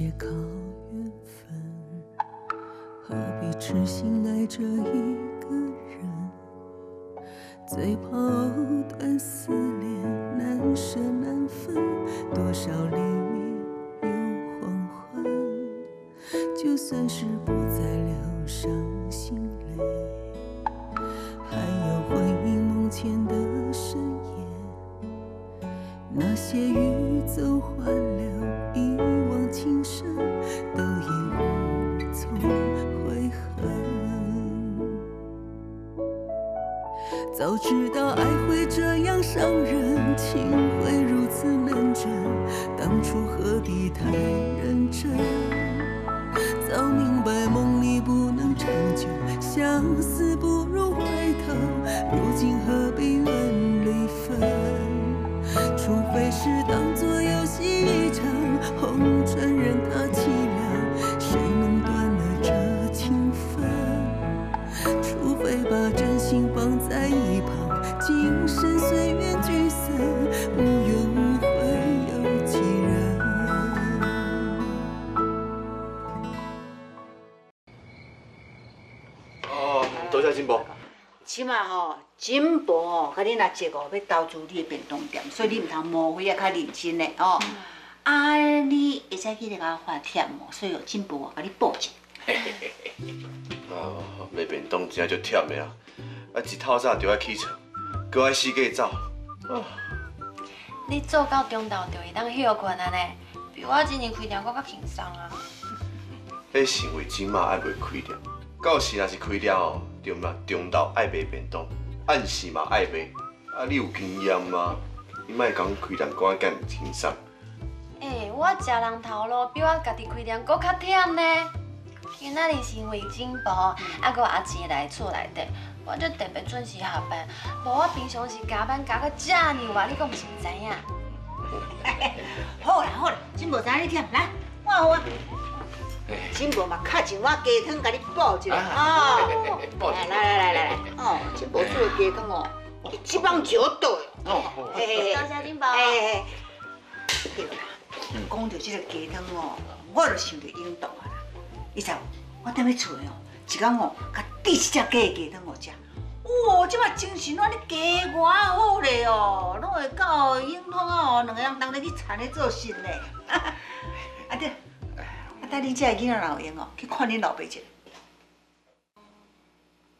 一切靠缘分，何必痴心爱着一个人？最怕藕断丝连，难舍难分，多少黎明又黄昏，就算是哦，要投资你的便当店，所以你毋通模糊啊，较认真嘞哦。啊，你会使去甲我发帖哦，所以有进步我，甲你报一下。哦，卖便当真就忝的啊！啊，一透早就要起床，搁爱四界走。你做到中昼就会当休困啊呢，比我一年开店搁较轻松啊。迄是因为今嘛爱袂开店，到时若是开了哦，对嘛？中昼爱卖便当，暗时嘛爱卖。啊，你有经验吗？你莫讲开店讲啊咁轻松。诶、我食人头路比我家己开店搁较忝呢。今仔日是因为进步，啊，搁阿姐来厝内底，我就特别准时下班。无我平常时加班加到遮尔晚，你讲毋是毋知影？好 啦好啦，进步知你忝，来，我好啊。进步嘛，较一碗鸡汤甲你补一下哦。来来来来来来，哦，金宝煮的鸡汤哦，一棒就对哦。嘿嘿嘿多谢金宝。嘿嘿嘿，对啦，讲到这个鸡汤哦，我就想到引导啊啦。你知无？我踮咧厝的哦，一工哦，甲第一只鸡的鸡汤哦食。哇，即摆精神软，你鸡偌好咧哦，拢会到引导哦，两个人当咧去田咧做事呢。啊对，啊等你这个囡仔若有闲哦，去看恁老爸一下。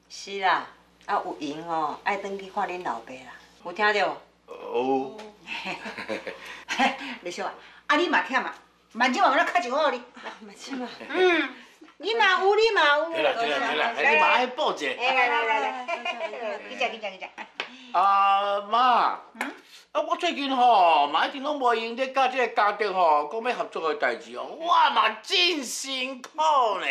是啦，啊有闲哦，爱登去看恁老爸啦，有听到无？哦，你说啊，啊你嘛忝啊，慢点慢慢较一碗互你。没事嘛。嗯，你嘛有，你嘛有。对啦对啦对啦，哎，你嘛爱报者。哎，来来来来，去食去食去食。啊妈，啊我最近吼嘛一直拢无闲咧，甲即个家庭吼讲要合作的代志哦，我嘛真辛苦呢。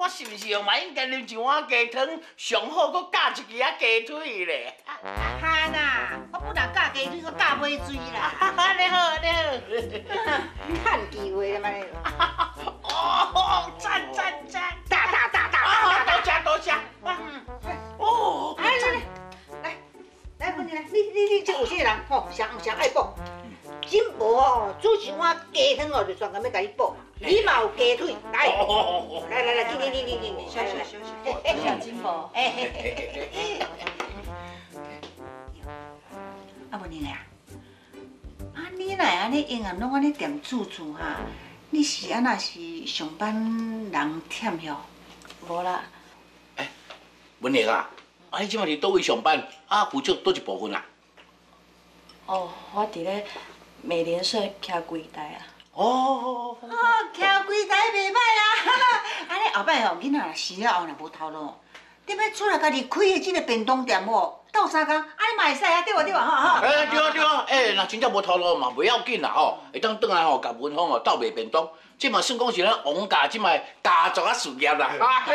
我是不是哦嘛应该啉一碗鸡汤，上好搁加一支啊鸡腿咧？哈啦，我不但加鸡腿，我教买水啦。你好你好。趁机会嘛你。哦，赞赞赞！大大大大啊，大大。多谢多谢。哦，来来来，来来，姑娘来，你你你这有些人吼，上上爱补。进步哦，煮一碗鸡汤哦，就专门要甲你补。你嘛有鸡腿，来，来来来，去去去去去，休息休息，小金宝。哎嘿嘿嘿。啊，文玲啊，啊你来安尼永远拢安尼踮厝厝哈，你是安那是上班人忝哟？无啦，文玲啊，啊你即摆伫倒位上班？啊负责倒一部分啊？哦，我伫咧美联社徛柜台啊。哦，哦，徛柜台袂歹啊！安尼后摆吼，囡仔若死了后若无头路，你要出来家己开的即个便当店哦，斗相共，安尼嘛会使啊，对无对无吼吼？哎，对啊对啊，哎，若真正无头路嘛，袂要紧啦吼，会当转来吼，甲文芳吼斗卖便当，即嘛算讲是咱王家即卖家族啊事业啦。啊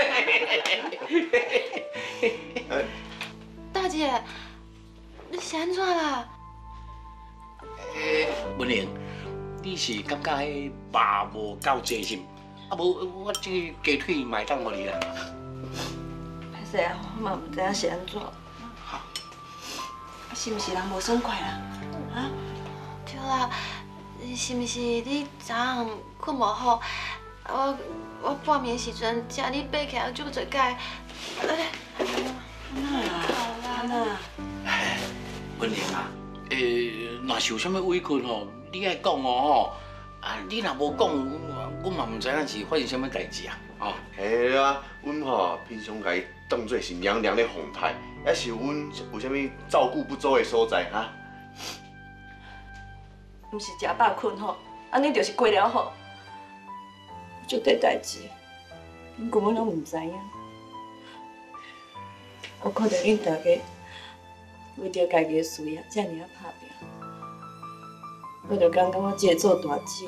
大姐，你是安怎啦？文玲，你是感觉迄肉无够济是毋？啊无，我即个鸡腿买当互你啦。歹势啊，我嘛毋知影是安怎。是毋是人无爽快啦？啊？对啦，是毋是你昨暗困无好？我我半暝时阵食你爬起来就做解。安娜，文玲啊，诶，若是有啥物委屈吼，你爱讲哦吼。啊，你若无讲，我我嘛唔知影是发生什么代志啊。哦，系啊，阮吼平常甲伊当做是娘娘的风态，还是阮有啥物照顾不周的所在哈？毋是食饱困吼，安尼就是过了好。有这代志，阮根本拢毋知影。我看到恁大家为着家己的事业遮尔啊打拼，我就感觉我这个做大姐，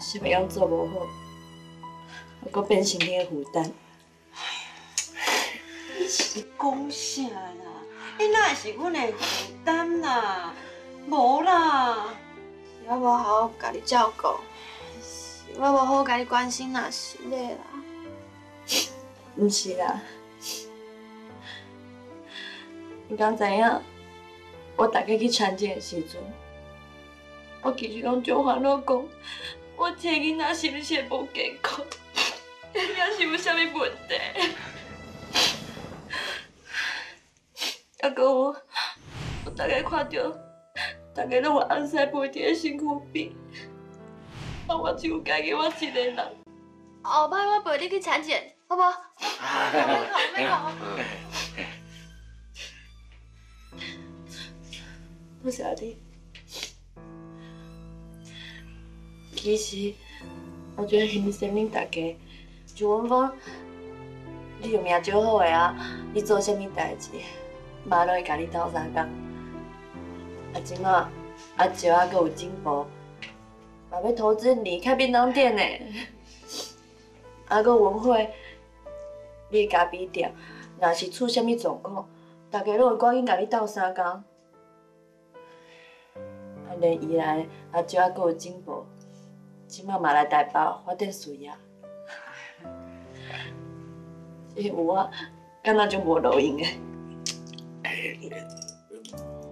什么样做无好，我搁变成你的负担。你是讲啥啦？你哪会是阮的负担啦？无啦，是我无好好甲你照顾，是我无好好甲你关心啦是嘞啦。毋是啦，你敢知影？我大概去产检的时阵，我其实拢就烦恼讲，我生囡仔是毋是会无健康？囝仔是有啥物问题？啊，搁有，我逐个看到，大概拢有红屎飞伫咧身躯边，啊，我只有家己我一个人。后摆我陪你去产检，好无？免哭，多谢你。其实，我觉得欣赏恁大家，就阮讲，你有命就好个啊！你做啥物代志，妈都会甲你斗相共。啊，即马阿石啊，阁有进步，嘛要投资离开便当店呢。啊，阁文慧，你会甲比掉，若是出啥物状况，大家拢会赶紧甲你斗相共。啊，连伊来阿石啊，阁有进步，即马嘛来台北发展事业。这 有我，敢若就无路用诶。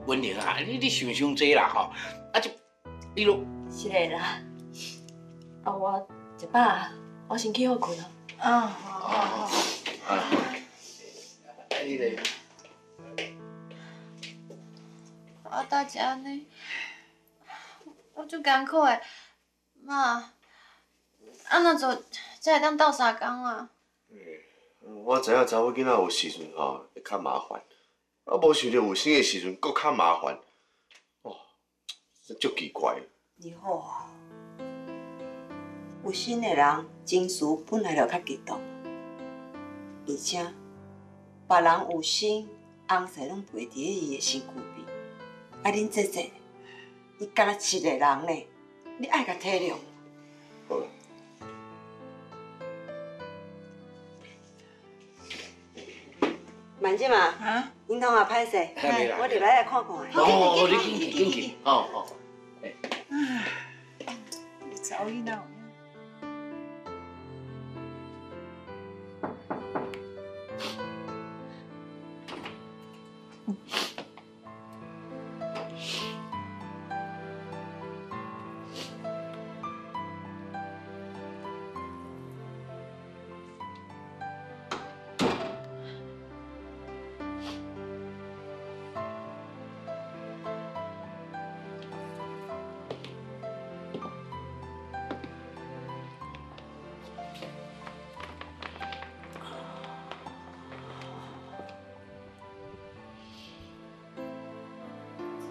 文玲啊，你你想伤济啦吼，啊就你都是的啦。啊，我一饱，我先去好困啊。啊，好好好。啊，你咧，我到这安尼，我足艰苦的。妈，安怎做才会当斗相共啊？我知影查某囡仔有时阵吼会较麻烦，啊无想到有生的时阵搁较麻烦，哦，真足奇怪。你好啊。有心的人情绪本来就较激动，而且别人有心，红色拢陪伫咧伊的身躯边。啊，恁姐姐，伊敢若一个人呢，你爱甲体谅。慢者嘛，啊，恁同学歹势，我入来来看看。哦，你进去进去，哦哦。查某囡仔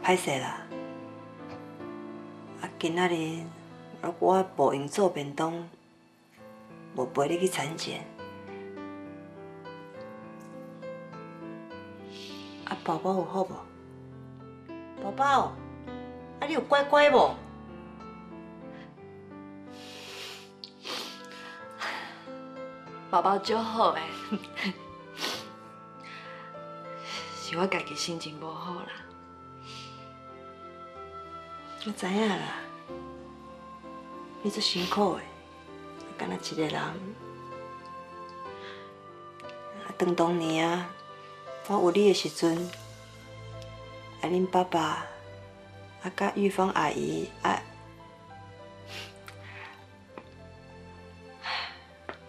歹势啦，啊，今仔日我无用做便当，无陪你去产检。啊，宝宝有好无？宝宝，啊，你有乖乖无？宝宝就好诶，是我家己心情无好啦。我知影啦，你足辛苦的，敢若一个人。啊，当当年啊，我有你的时阵，啊，恁爸爸啊，甲玉芳阿姨啊，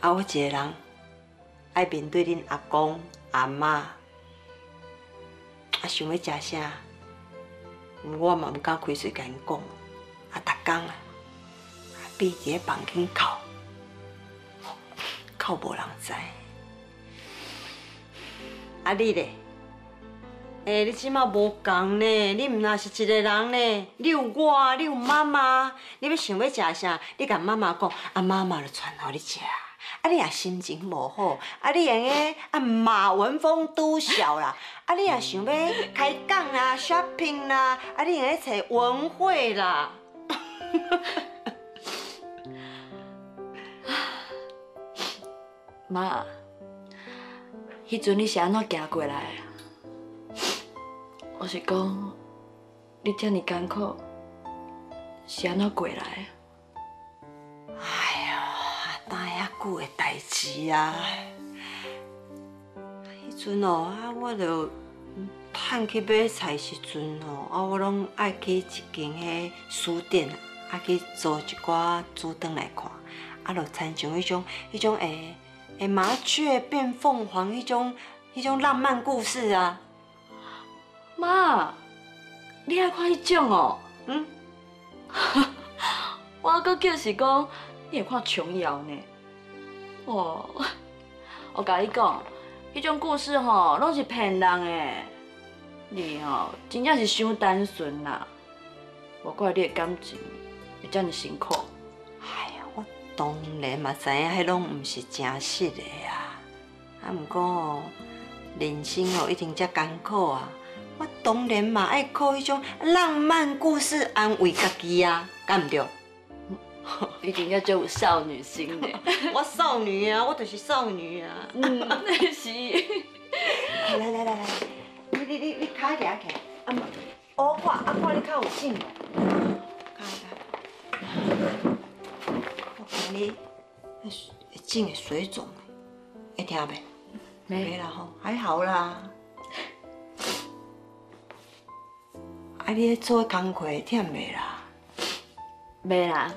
啊，我一个人爱面对恁阿公阿妈，啊，想要食啥，我嘛毋敢开嘴甲因讲，啊，逐工啊，闭伫咧房间哭，哭无人知。啊，你咧？诶、你即马无共呢？你毋若是一个人呢？你有我，你有妈妈，你要想要食啥？你甲妈妈讲，啊妈妈就传互你食。啊，你也心情无好，啊你用个啊马文峰都笑啦，啊你也想要开讲啦、shopping 啦，啊你用个找文慧啦。妈，迄阵你是安怎行过来的？我是讲，你遮尔艰苦，是安怎过来久的代志啊！迄阵哦，啊，我着趁去买菜时阵哦，啊，我拢爱去一间迄书店，啊，去租一寡书转来看，啊，着参像迄种、迄种诶诶麻雀变凤凰迄种、迄种浪漫故事啊。妈，你爱看迄种哦？嗯，我搁叫是讲，你会看琼瑶呢？哦，我甲你讲，迄种故事吼，拢是骗人的。你吼，真正是伤单纯啦。我怪你的感情会遮尔辛苦。哎呀，我当然嘛知影，迄拢毋是真实的啊。啊，毋过哦，人生哦一定遮艰苦啊。我当然嘛爱靠迄种浪漫故事安慰家己啊，敢毋对？你真正就有少女心的。我少女啊，我就是少女啊。嗯，是。来来来来，你你你你脚举起来，啊嘛，我看啊看你较有劲无？脚来，我看你会肿的水肿，会听袂？没啦吼，还好啦。啊，你做工课忝袂啦？袂啦，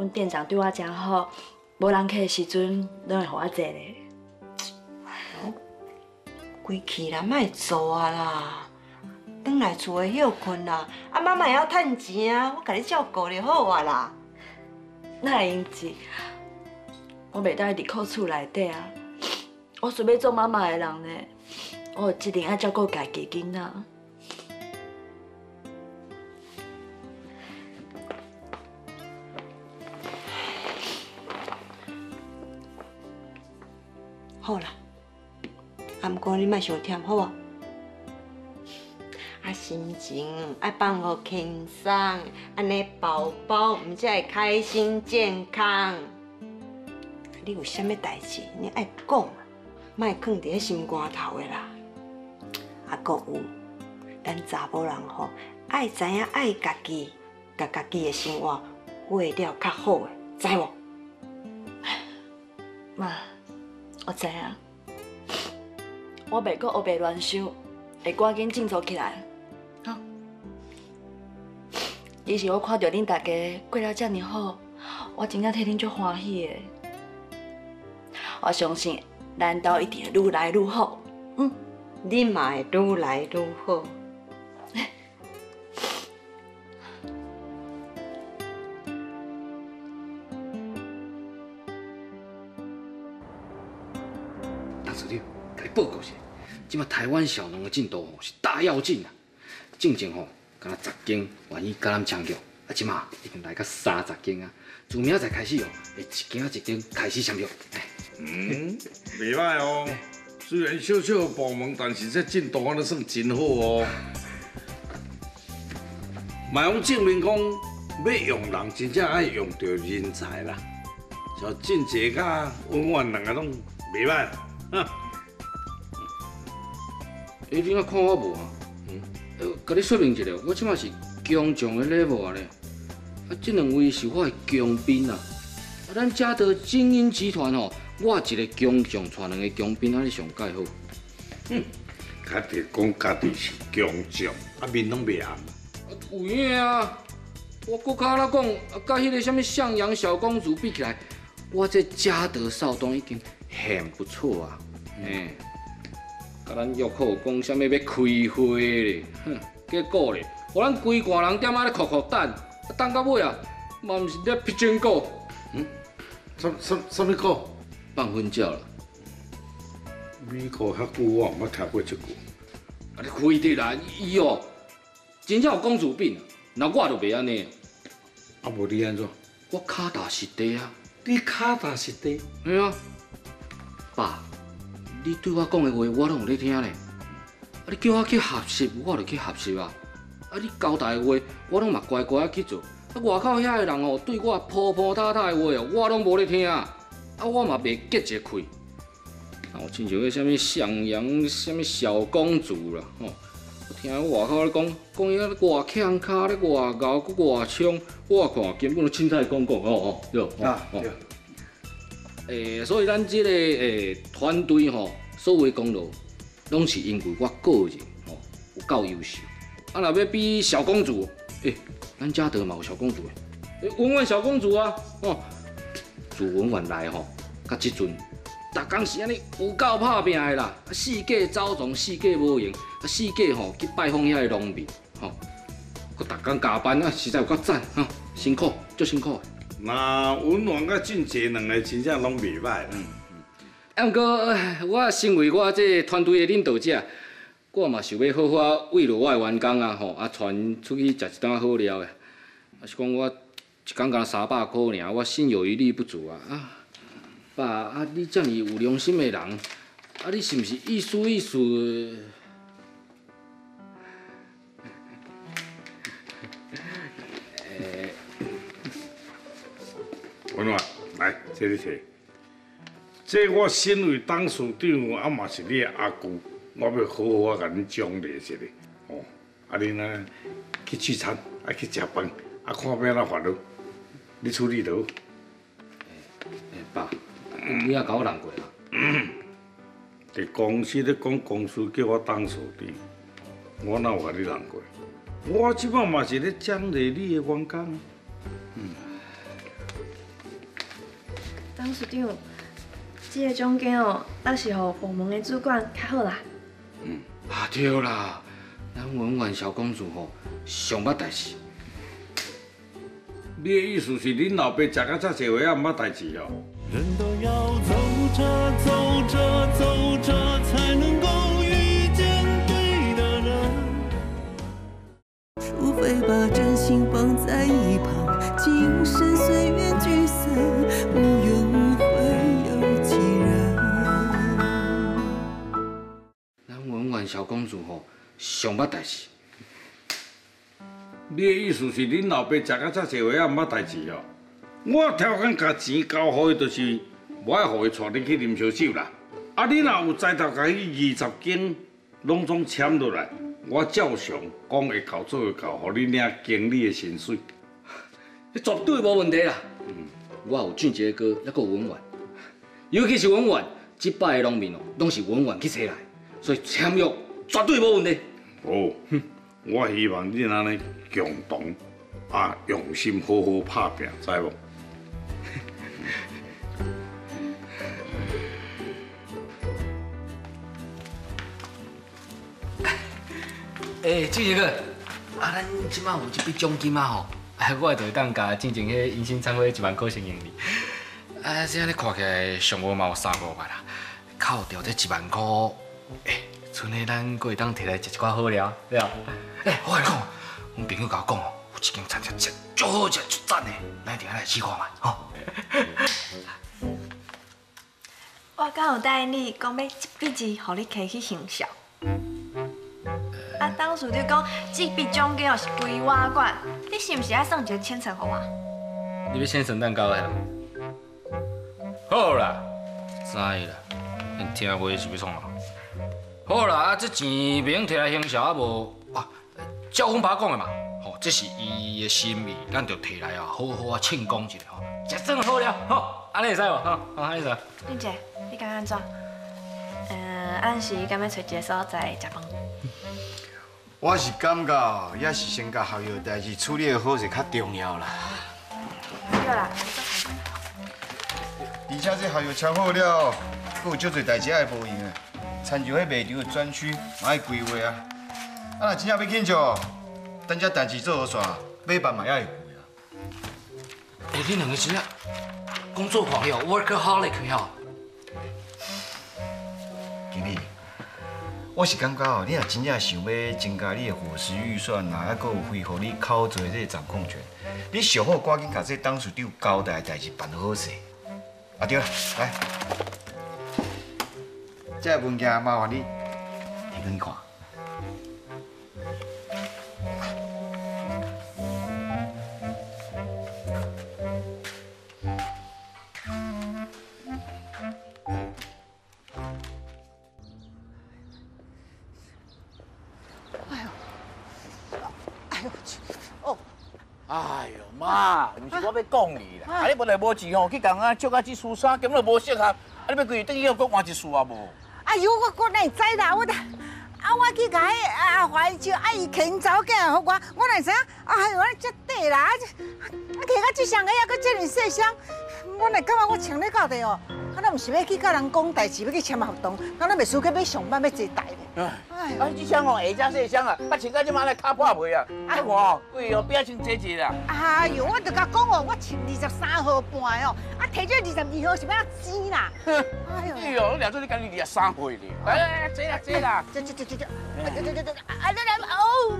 阮店长对我真好，无人客的时阵，拢会互我坐咧。规气啦，莫做啊啦！转来厝会休困啦，啊妈妈会晓趁钱啊，我甲你照顾就好啊啦。那会用是？我袂当伫靠厝内底啊！我想要做妈妈的人呢，我有责任爱照顾家己囡仔。好啦，啊毋过你莫伤忝，好无？啊心情爱放互轻松，安尼宝宝毋才会开心健康。你有啥物代志，你爱讲，莫囥伫咧心肝头诶啦。啊，搁有，咱查某人吼，爱知影爱家己，甲家己诶生活过了较好诶，知无？妈，我知影，我袂搁黑白乱想，会赶紧振作起来。好，其实我看到恁大家过了遮尔好，我真正替恁足欢喜的。我相信咱兜一定会愈来愈好。嗯，恁嘛会愈来愈好。报告一下，即马台湾小农的进度吼是大要进啊！进前吼，敢若十间愿意甲咱签约，啊，即马已经来到三十间啊！自明仔载开始哦，会一间一间开始签约。哎嗯，袂歹哦。虽然小小的部门，但是这进度安尼算真好哦。嘛用证明讲，要用人真正爱用着人才啦。像俊杰甲温婉两个拢袂歹。哼，你怎啊看我无啊？嗯，呃，甲你说明一下，我即马是强将的 level 啊咧。啊，这两位是我的强兵啊。啊，咱嘉德精英集团吼，我一个强将带两个强兵，安尼上介好。嗯，家己讲家己是强将，啊面拢袂红。有影啊！我搁较拉讲，啊甲迄个什么向阳小公主比起来，我这嘉德少东已经很不错啊。嘿，甲咱约好讲啥物要开会咧，哼，结果咧，互咱规个人踮啊咧哭哭等，啊等到尾啊，嘛毋是咧劈针果，什什什么歌？放婚照啦。美国遐久我毋捌听过这句。啊，你开得啦，伊哦，真正有公主病啊，那我就袂安尼。啊，无你安怎？我脚踏实地啊。你脚踏实地？系啊，爸，你对我讲的话，我拢有咧听咧。啊，你叫我去学习，我就去学习啊。啊，你交代的话，我拢嘛乖乖去做。啊，外口遐个人哦，对我泼泼打打的话哦，我拢无咧听。啊，我嘛袂结一个气。啊，我亲像迄什物向阳、什物小公主啦，吼。我听外口咧讲，讲伊咧外强卡咧外咬，搁外冲，我看根本就凊彩讲讲哦哦，对。啊，对。诶，所以咱即个诶团队吼，所有功劳，拢是因为我个人吼有够优秀。啊，若要比小公主，诶，咱嘉德嘛有小公主诶，文婉小公主啊，哦，自文婉来吼，甲即阵，逐工是安尼有够拍拼的啦，啊，四界走动，四界无闲，啊，四界吼去拜访遐个农民，吼，佮逐工加班啊，实在有够赞，啊，辛苦，足辛苦。那温暖甲俊杰两个真正拢袂歹。嗯。啊，毋过我身为我这团队的领导者，我嘛想要好好慰劳我的员工啊，吼，啊，传出去食一顿好料的。啊是讲我一工干三百块尔，我心有余力不足啊。啊，爸，啊，你遮尔有良心的人，啊，你是毋是意思意思？文婉，来，这你摕。这我身为董事长，啊嘛是你的阿舅，我要好好啊甲恁奖励一下。哦，啊恁呢去聚餐，啊去食饭，啊看要安怎烦恼，你处理倒。诶，爸，你也甲我人过啊？伫公司咧讲公司叫我董事长，我哪有甲你难过？我即摆嘛是咧奖励你的员工。董事长，这个奖金哦，倒是互部门的主管较好啦。嗯，啊对啦，咱文婉小公主吼上捌代志。你的意思是恁老爸食到遮济岁也毋捌代志哦？人都要走着走着走着，才能够遇见对的人。除非把真心放在一旁，今生随缘聚散，婉小公主吼上捌代志。你的意思是恁老爸食到遮济岁也毋捌代志哦？我条工甲钱交好伊，就是无爱互伊带你去啉烧酒啦。啊，你若有在头甲迄二十斤拢总签落来，我照常讲会到做会到，互你领经理的薪水。你绝对无问题啦。嗯，我有俊杰哥，还佫有文员，尤其是文员，即摆的农民哦，拢是文员去找来，所以签约绝对无问题。哦，哼，我希望你安尼共同啊用心好好拍拼，知无？诶，俊杰哥，啊，咱即摆有一笔奖金啊吼，哎，我就当甲进前迄迎新餐会一万块先用你。啊，这样你看起来上无嘛有三五万啦，扣掉这一万块，诶，剩下咱佫会当摕来食一寡好料，对啊。诶，我讲，阮朋友甲我讲哦，有一间餐厅食足好食、足赞的，咱一定来试看觅，吼。我敢有答应你讲要一笔钱，互你摕去行销。啊，董事长讲这笔奖金哦是归我管，你是毋是爱送一个千层互我？你要千层蛋糕的啦？好啦，知啦，你听话是要创啊？好啦，啊，这钱袂用摕来行销啊无啊？照阮爸讲的嘛，吼，这是伊的心意，咱就摕来啊，好好啊庆功一下吼，食真好料，吼，安尼会使无？吼，好，安尼使。俊杰，你敢安怎？呃，按时敢要找一个所在食饭？我是感觉，也是先甲校友的代志处理好是较重要啦。对啦，而且这校友签好了，还有足多代志爱无用的，参照迄卖场的专区，嘛爱规划啊。啊，若真正要紧做，等只代志做好煞，买办嘛也会贵啊。哎，你两个真正工作狂哟，workaholic 哟。经理，我是感觉哦，你若真正想要增加你的伙食预算啊，还佫有恢复你口做的这掌控权，你上好赶紧甲这董事长交代的代志办好势。啊对了，来，这个物件麻烦你提供去看。哎呦，哦，哎呦妈，毋是我要讲你啦，啊你本来无钱吼，去共啊借啊一束衫，根本就无适合，啊你要规日等于要搁换一束啊无？哎呦，我我哪会知啦？我的啊，我去甲迄阿怀就啊伊牵走囝互我，我哪知影？哎呦，我遮短啦，啊摕到这双个还搁这么细双，我哪感觉我穿得到的哦？啊，那不是要去跟人讲代志，要去签合同，啊那咱袂输去要上班要坐台。哎，啊这双哦下只细双啊，啊穿到即马来卡破皮啊，啊看哦贵哦，比较穿这一啦。哎呦，我就甲讲哦，我穿二十三号半的哦，啊摕这二十二号是要钱啦。哎呦，哎呦，你俩做你讲你二十三岁哩，来来来，坐啦。坐啦，这这这这这，对对对对，啊来来哦，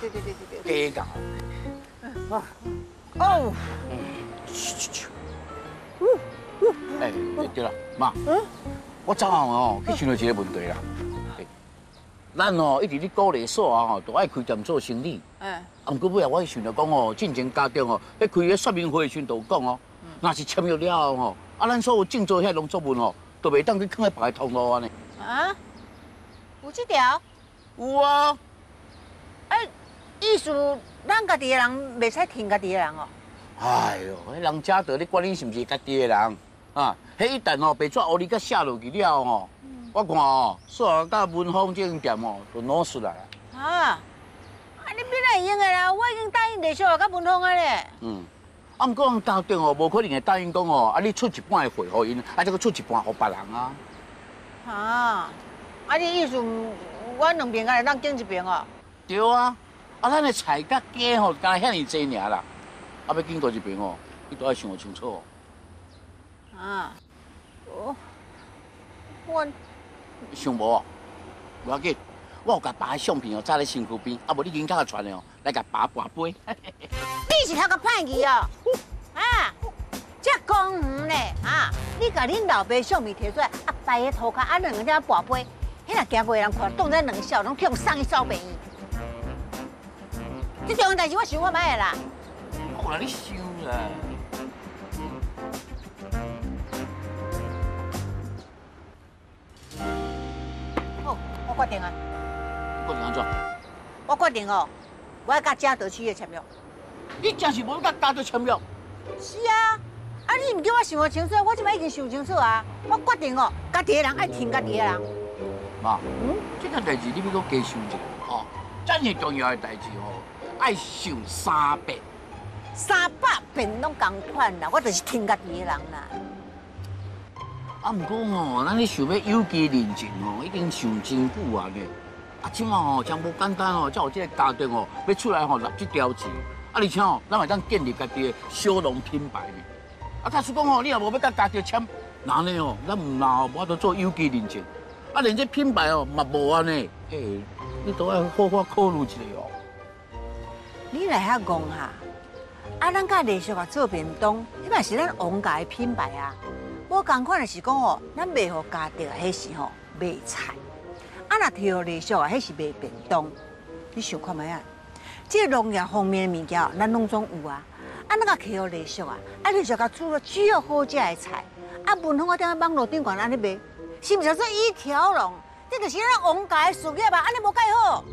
对对对对对对，假搞。哦，哎，对了，妈，我昨下哦去想到一个问题啦。咱哦一直咧鼓励所啊吼，都爱开店做生意。嗯，啊，毋过尾啊，我想着讲哦，进前家长哦，咧开个说明会的时阵就有讲哦，若是签约了后吼，啊，咱所有正做遐农作物吼，都袂当去放喺别个通路安尼。啊，有即条？有啊，哎，意思咱家己的人袂使听家己的人哦。哎呦，迄人家在咧管你是毋是家己的人啊？迄一旦哦被抓黑你甲写落去了吼，我看哦，煞甲文芳这间店哦，都攞出来了。啊，啊你本来用的啦，我已经答应丽小甲文芳啊咧。嗯，啊，毋过人家长哦，无可能会答应讲哦，啊，你出一半的费互因，啊，再搁出一半互别人啊。啊，啊你意思我两边甲来当拣一边哦？对啊，啊，咱的菜甲鸡吼，干遐尼济尔啦，啊，要经过一边哦，你都要想清楚。啊，我我想无哦，无要紧，我有甲爸的相片哦，载咧身躯边，啊，无你紧甲传的哦，来甲爸跋杯。你是头个叛逆哦？啊，这公园咧啊，你甲恁老爸相片摕出来，啊摆个涂骹，啊两个在跋杯，迄若行过的人看，当在两笑，拢去用送去扫病院。这重要代志我想我买的啦。我来你想啦。我决定啊，我是安怎？我决定哦，我要甲嘉德企业签约。你真是无甲家德签约？是啊，啊你唔叫我想清楚，我即摆已经想清楚啊。我决定哦，家己的人爱听家己的人。妈，嗯，这件代志你要搁加想一下哦。真系重要的代志哦，爱想三遍。三百遍拢共款啦，我就是听家己的人啦。啊，毋过吼，咱咧想要有机认证哦，一定想真久啊呢。啊，即马吼真无简单哦，才有即个家庭哦，要出来吼立这条钱。啊，而且哦，咱会当建立家己的小农品牌呢。啊，假使讲吼，你若无要甲家己签，那呢哦，咱唔拿无法度做有机认证。啊，连这品牌哦嘛无安尼，嘿，你都要好好考虑一下哦。你来遐讲哈，啊，咱甲连续啊做便当，迄嘛是咱王家的品牌啊。无共款的是讲哦，咱卖互家庭啊，迄是吼卖菜。啊，若摕互丽秀啊，迄是卖便当。你想看觅啊？这个农业方面的物件，咱拢总有啊。啊，咱甲摕互利息啊，啊，丽秀甲煮了只有好食的菜。啊，文芳我踮咧网络顶管安尼卖，是毋是说一条龙？这就是咱王家的事业吧？安尼无介好。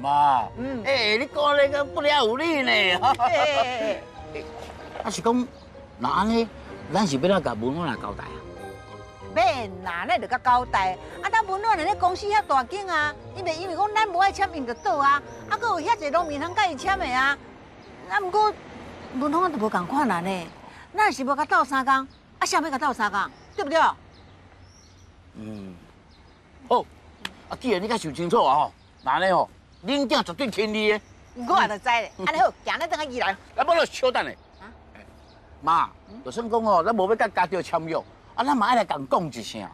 妈，嗯，哎，你讲那个不了有理呢，啊是讲，那安尼，咱是要哪甲文芳来交代啊？免啦，咱就甲交代。啊，咱文婉咧公司遐大间啊，伊袂因为讲咱无爱签名就倒啊。啊，搁有遐侪农民通甲伊签的啊。啊，毋过文芳就无共款啦呢。咱是要甲斗三工，啊，啥要甲斗三工，对不对？嗯，好，啊，既然你甲想清楚啊吼，那呢吼，恁囝绝对听你的。我也就知咧。安尼好，行咧等下伊来。来，不如稍等咧。妈，就算讲哦，咱无要甲家长签约，啊，咱嘛爱来共讲一声。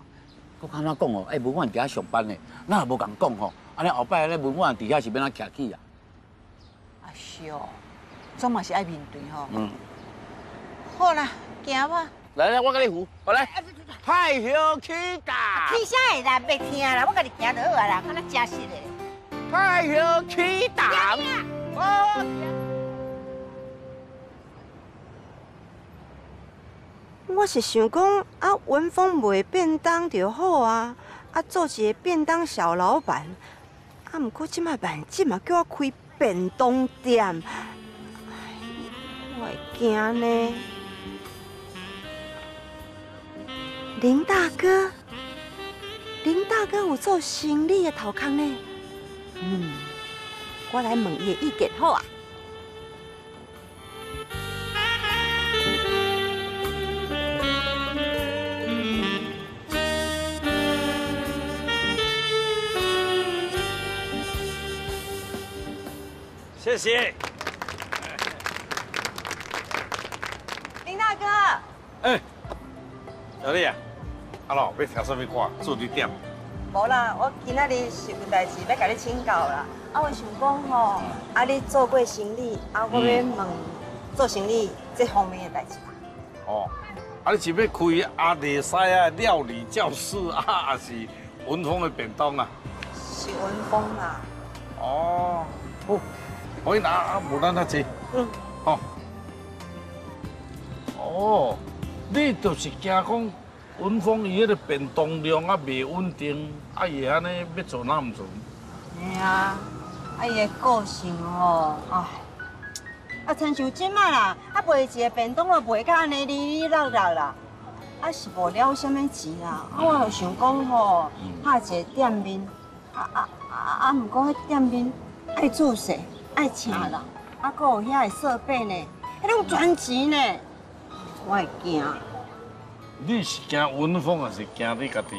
我看哪讲哦，哎，文婉伫遐上班呢，咱也无共讲吼，安尼后摆咧文婉伫遐是要哪徛起啊？啊是哦，总嘛是爱面对吼。嗯，好啦，行吧。来来，我甲你扶，我来。太后起驾。起啥会啦？袂听啦，我甲你行就好啊啦，看咱真实的。太后起驾。好。我是想讲啊，文峰卖便当就好啊，啊做一个便当小老板。啊，毋过即摆万即嘛叫我开便当店，我会惊呢。林大哥，林大哥有做生意的头壳呢。嗯，我来问伊的意见好啊。谢谢。林大哥，哎，小丽啊，阿老要听什么歌？做你点。无啦，我今仔日是有代志要甲你请教啦。啊，我想讲吼，啊，你做过生意，啊，我要问做生意这方面的代志。哦，啊，你是要开阿丽西啊料理教室啊，还是文峰的便当啊？是文峰啊。哦，好，可以拿啊，无咱那坐。嗯。好。哦，你就是惊讲文峰伊迄个变动量啊未稳定，啊伊安尼要做哪毋做？吓啊，啊伊的个性哦，唉，啊亲像即摆啦，啊卖一个便当啊卖甲安尼哩哩落落啦，啊是无了什么钱啦，啊我就想讲吼，拍一个店面，啊啊啊啊，毋过迄店面爱做势，爱请人，啊搁有遐个设备呢，迄种专钱呢，我会惊。你是惊文峰，还是惊你家己？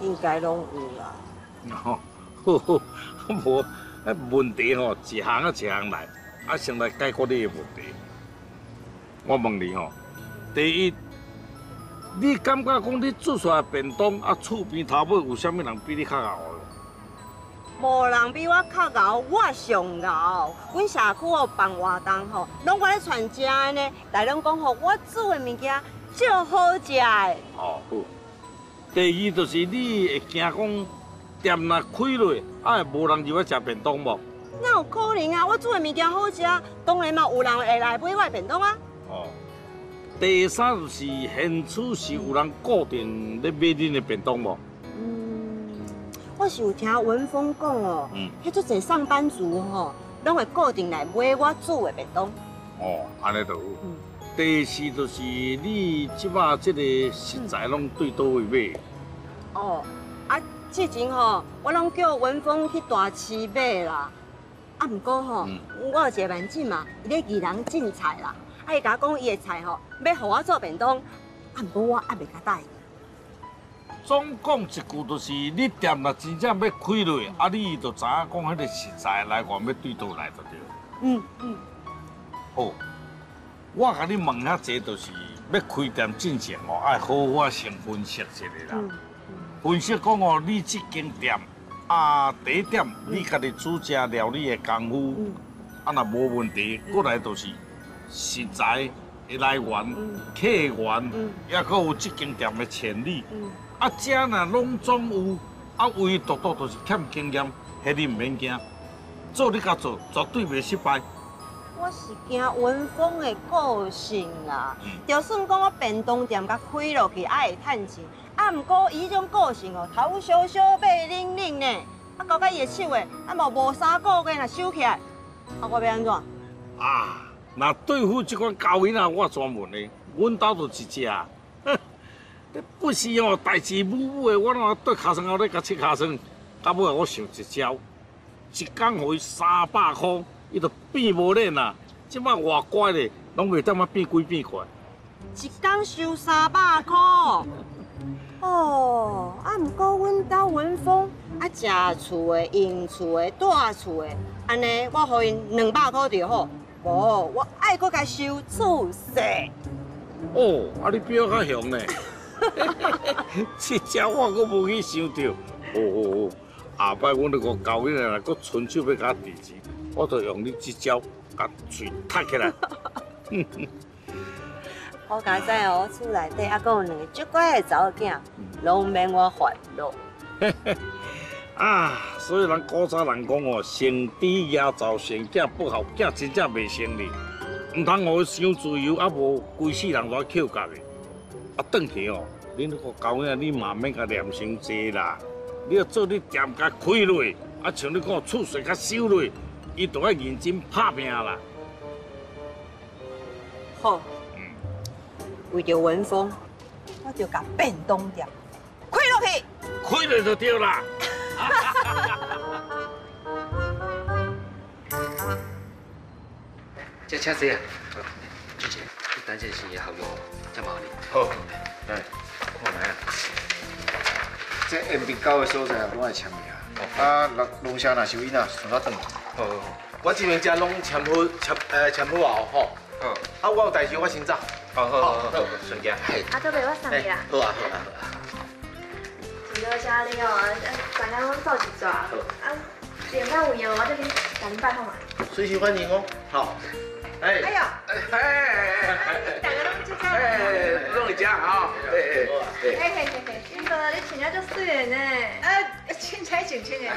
应该拢有啦。哦，好好，无，啊问题吼，一项啊一项来，啊先来解决你的问题。我问你吼，第一，你感觉讲你做出来便当啊，厝边头尾有啥物人比你较熬的？无人比我较熬，我上熬。阮社区哦办活动吼，拢我咧传食的呢，来拢讲吼，我煮的物件最好食的。哦好。第二就是你会惊讲店若开落，啊会无人入来食便当无？那有可能啊！我煮的物件好食，当然嘛有人会来买我的便当啊。哦。第三就是现处是有人固定咧买恁的便当无？嗯，我是有听文峰讲哦，嗯，迄足侪上班族吼，拢会固定来买我煮的便当。哦，安尼就有。嗯。第四就是你即摆即个食材拢对倒位买？哦，啊，之前吼，我拢叫文峰去大市买啦。啊，毋过吼，嗯我有一个万姊嘛，伊咧宜人进菜啦。啊，伊甲我讲伊的菜吼，要互我做便当。啊，毋过我还袂甲答应。总共一句，就是你店若真正要开落，啊，你就知影讲迄个食材来源要对倒来就对。嗯嗯。好，我甲你问遐济，就是要开店进前哦，爱好好先分析一下啦。嗯分析讲哦，你这间店啊，第一点你家己煮食料理的功夫，嗯啊若无问题，过来就是食材的来源、客源，也搁有这间店的潜力。嗯啊，遮若拢总有，啊唯一独独就是欠经验，迄你毋免惊，做你甲做绝对袂失败。我是惊文峰的个性啦，就算讲我便当店甲开落去，还会趁钱，啊，毋过伊迄种个性哦，头小小尾冷冷呢，啊，搞到伊的手诶，啊，无无三个月若收起来，啊，我要安怎？啊，若对付即款交囡仔，我专门的，阮兜就一只，哼不是哦，代志母母的，我哪对卡床后咧甲切卡床，到尾我想一招，一工互伊三百箍，伊就变无脸啦。即摆偌乖咧，拢袂当啊变鬼变怪。一工收三百块。哦，啊，毋过阮兜文峰啊，食厝的、用厝的、住厝的，安尼我互因两百块就好。无，我爱搁甲收厝税。哦，啊你表较凶呢？这招我阁无去想到。哦哦哦，下摆阮那个交囡仔若阁伸手要甲提钱，我就用你这招，甲嘴踢起来。我敢知哦，厝内底还阁有两个足乖的查某囝，拢免我烦恼。啊，所以人古早人讲哦，先低压造成囝不好，囝真正袂成哩。唔通互伊伤自由，啊无规世人都扣夹的。啊，转去哦，恁那个交仔，你嘛免甲念伤济啦。你要做你店甲开落，啊像你讲厝税甲收落，伊都要认真拍拼啦。好，嗯为着文峰，我就甲变东店开落去。开落就对啦。这车子啊，姐姐，你等阵先也合约，这麻烦你。好，来，看来啊，这下面到的所在啊，拢爱签名。啊，龙龙虾若收银啊，送我转。好，我这边遮拢签好，签呃签好啊吼。好，啊，我有代志，我先走。好好好好，顺家。啊，都袂我送你啦。好啊好啊好啊。一到家里哦，大家拢走一桌啊。啊，点到有闲，我就去甲恁拜访嘛。随时欢迎哦。好。哎。哎呦，哎哎哎哎。大家拢出家哎，弄你家哈。哎哎嘿嘿嘿嘿，金哥，你穿了足水的呢。啊，凊彩穿穿的尔。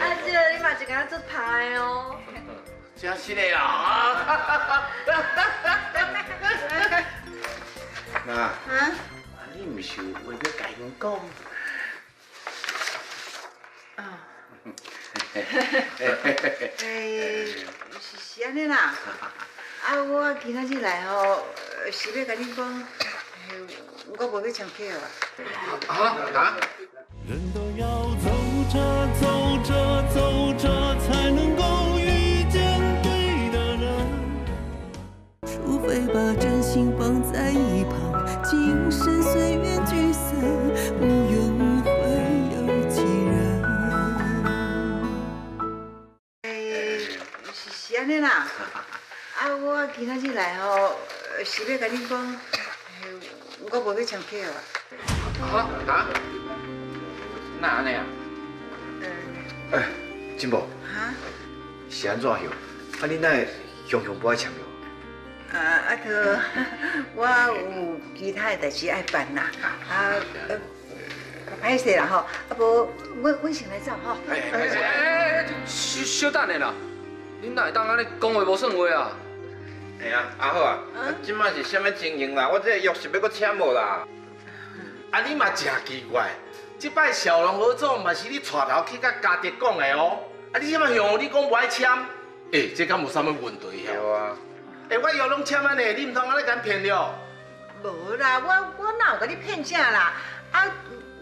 啊，这个你嘛是敢做歹哦。真是的啊！妈啊？你唔是有话要甲因讲？啊。诶，是是安尼啦。啊，我今仔日来吼，是要甲恁讲，我无要唱 K 啊。啊啊！人都要走着走着走着，才能够遇见对的人。除非把真心放在尼啦。啊，我今仔日来吼，是要甲恁讲，我无要唱 K 啊。啊啊！那安尼啊？哎，金宝，哈？是安怎样？啊，你哪会雄雄不爱签约？啊，阿，哥，我有其他的代志爱办啦。啊，呃，歹势啦吼，啊无，阮阮先来走吼。哎哎哎，小小等下啦，恁哪会当安尼讲话无算话啊？哎呀，阿好啊，啊，即摆是啥物情形啦？我这个约是要搁签无啦？啊，你嘛真奇怪，即摆小龙合作嘛是你带头去甲家己讲的哦。啊，你即摆向你讲不爱签，哎，这敢有啥物问题有啊。哎，我约拢签安尼，你唔通安尼甲骗了？无啦，我我哪有甲你骗啥啦？啊，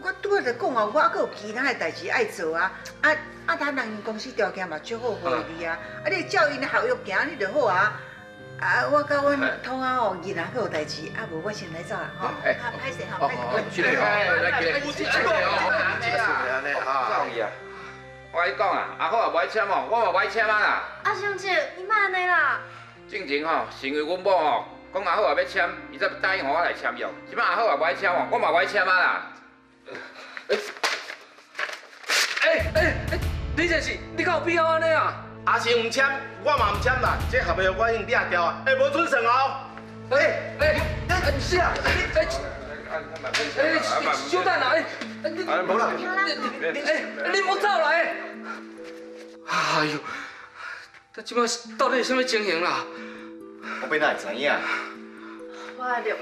我拄仔就讲啊，我还有其他的代志爱做啊。啊啊，咱人公司条件嘛足好，好你啊。啊，你照因的合约行，你就好啊。啊，我甲阮通啊哦，日还佫有代志，啊无我先来走啦，吼。啊，歹势吼，歹势。去来，来来来，有这个哦，这个安尼哈。意啊。我跟你讲啊，阿好也无爱签哦，我嘛无爱签啊啦。啊，兄姐，你莫安尼啦。正经吼，是因为阮某吼讲阿好也要签，伊才答应互我来签约。即摆阿好也无爱签哦，我嘛无爱签啊啦。哎哎哎，你这是你敢有必要安尼啊？阿是唔签，我嘛唔签啦。这合约我已经抓掉啊，哎，无准算哦。哎哎哎，是啊，哎哎，小等啊，哎，你无啦，哎，你莫走啦，哎。哎呦，这即摆到底是什么情形啦？我变哪会知影？我来了。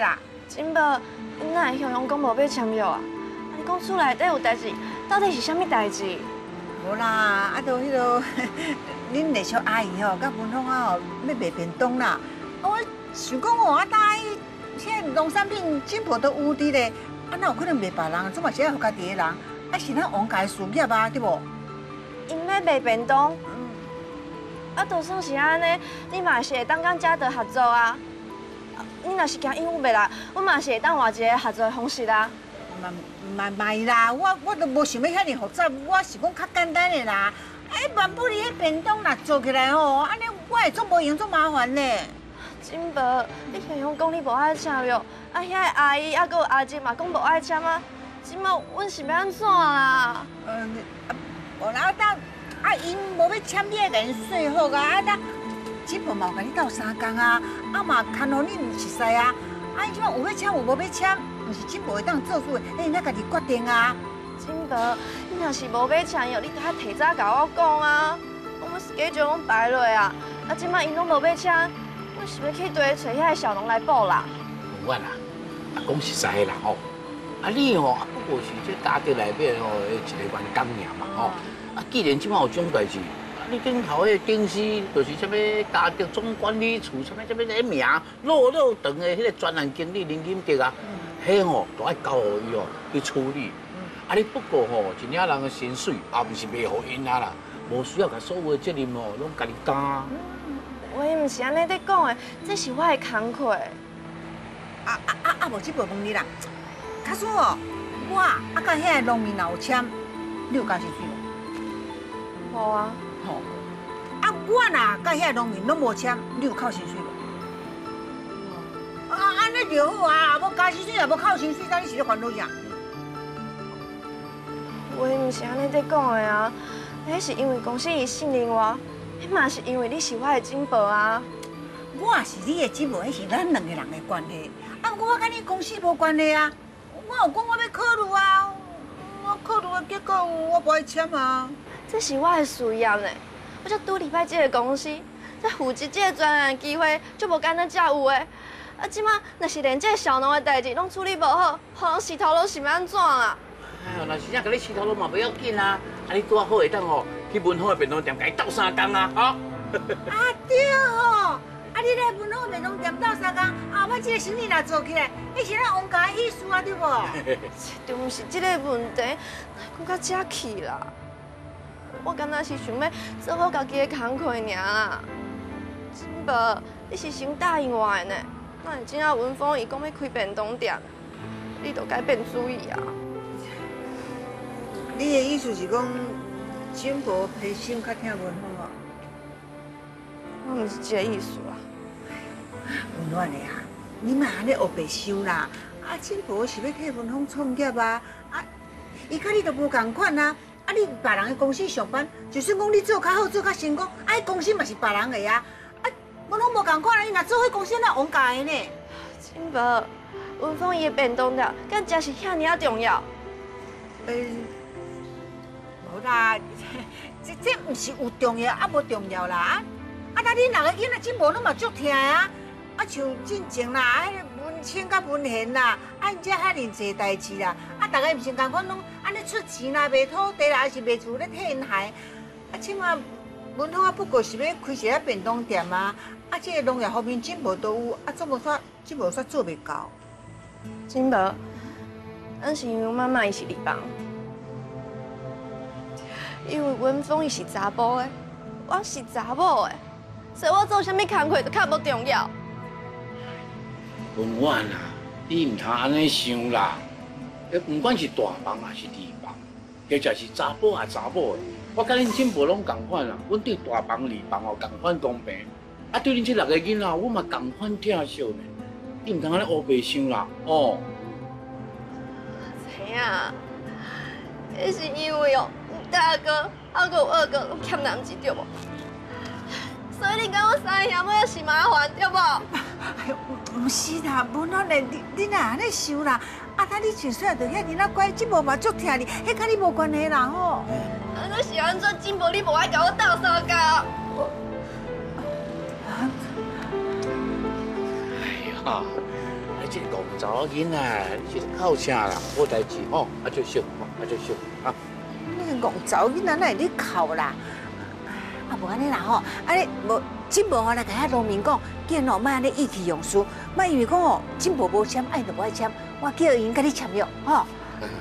啦？金宝，你哪会向阳讲无要签约啊？啊，你讲厝内底有代志，到底是啥物代志？无啦，啊，都迄个 恁内小阿姨吼，甲文芳啊吼要卖便当啦。啊，我想讲哦，啊，大伊现在农产品进步都有伫咧，啊，哪有可能卖别人？总嘛是爱互家己的人，啊，是咱王家的事业啊，对无？因要卖便当，啊，就算是安尼，你嘛是会当甲嘉德合作啊。啊你若是惊因有袂来，我嘛是会当换一个合作的方式啦。嘛嘛袂啦，我我都无想要遐尼复杂，我是讲较简单的啦。哎，万不离迄便当若做起来吼，安尼我会做无用，做麻烦咧。金宝，你向阳讲你无爱签约，啊，遐个阿姨啊，佮有阿姐嘛讲无爱签啊。即马阮是要安怎啦？嗯，啊，无啦，等啊，因无要签你的联税好啊，啊，等金婆嘛有甲你斗相共啊，啊嘛看互恁熟悉啊，啊，伊即马有要签有无要签，毋是金婆会当做主的，哎咱家己决定啊。金宝，你若是无要签约，你著较提早甲我讲啊。我们 schedule 拢排落啊，啊，即马因拢无要签，我是要去对找遐个小农来补啦。有啊啦，啊讲实在的啦吼，啊你吼啊不过是这家庭内面吼的一个员工尔嘛吼，啊既然即马有这种代志，啊你顶头迄个董事就是什么家庭总管理处什么什么个名，落落长的迄个专案经理林金德啊，迄吼都爱交互伊哦去处理。啊你不过吼一领人的薪水，也毋是袂互因啊啦，无需要甲所有的责任哦拢家己担。我毋是安尼在讲的，这是我的工课。啊啊啊啊！无即部问你啦，卡叔哦，我啊甲遐个农民若有签，你有加薪水无？无啊。吼，啊我呐甲遐个农民拢无签，你有扣薪水无？啊安尼就好啊，无加薪水也无扣薪水，那你是咧烦恼啥？我毋是安尼在讲的啊，迄是因为公司伊信任我，迄嘛是因为你是我的金宝啊。我是你的姊妹，迄是咱两个人的关系。啊，我甲你公司无关系啊。我有讲我要考虑啊，我考虑的结果我不爱签啊。这是我的事业呢，我才拄离开这个公司，这负责这个专案机会就无敢那遮有诶。啊，即马若是连这个小农的代志拢处理无好，互人死头路是要安怎啊？哎呦，若是这样，甲你石头路嘛不要紧啊，啊你拄啊好会当哦去文好的便当店甲伊斗相共啊，哦。啊对哦，啊你来文好便当店斗相共，后摆这个生意若做起来，迄是咱王家的意思啊，对无？就毋是这个问题，讲到遮去啦。我敢若是想要做好家己的工课尔啦。金宝，你是先答应我的呢？那你今仔文峰伊讲要开便当店，你都改变主意啊。你的意思是讲，金婆陪心较听文峰啊？我毋是这个意思啦。温暖的啊，你嘛安尼黑白想啦。啊，金婆是要替文峰创业啊，啊，伊甲你都无共款啊。啊，你别人的公司上班，就算讲你做较好，做较成功，啊，迄公司嘛是别人的啊。啊，我拢无共款啊，伊若做迄公司，那王家的呢？金宝，文峰伊的便当店，敢真是遐尼啊重要？嗯、无啦，这这毋是有重要啊，无重要啦。啊，啊，那恁两个囡仔真无拢嘛足听啊。啊，像进前啦，迄文清甲文贤啦，啊，因遮遐尼济代志啦。啊，大家毋是共款拢安尼出钱啦，卖土地啦，还是卖厝咧替因害。啊，即马文通啊，不过是要开一个便当店啊。啊，这个农业方面真无都有，啊，总无煞真无煞做袂到。金宝，咱是因为妈妈伊是离邦，因为文峰伊是查甫的，我是查某的，所以我做啥物工课都较无重要。文婉啊，你唔通安尼想啦。诶，不管是大房还是二房，或者是查甫还查某的，我甲恁进步拢共款啦。阮对大房、二房哦共款公平，啊对恁这六个囡仔，我嘛共款疼惜呢。你唔通安尼黑白想啦，哦。怎样？那是因为哦，大哥、还有二哥拢欠男钱对无？所以你跟我三兄妹是麻烦对无？哎呦，不是啦，无哪能你你哪安尼想啦？啊，他你就算着遐囡仔乖，这无嘛足疼你，迄甲你无关系啦吼。啊，那是安怎进步？你无爱甲我斗相共？哎呀，这个查囡仔，你是靠啥啦？无代志吼，啊就笑，啊就笑，啊。你个戆查囡仔哪会咧哭啦？啊，无安尼啦吼，安尼无进步啊来甲遐农民讲，叫因哦莫安尼意气用事，莫因为讲哦进步无签，爱就无爱签，我叫因甲你签约吼。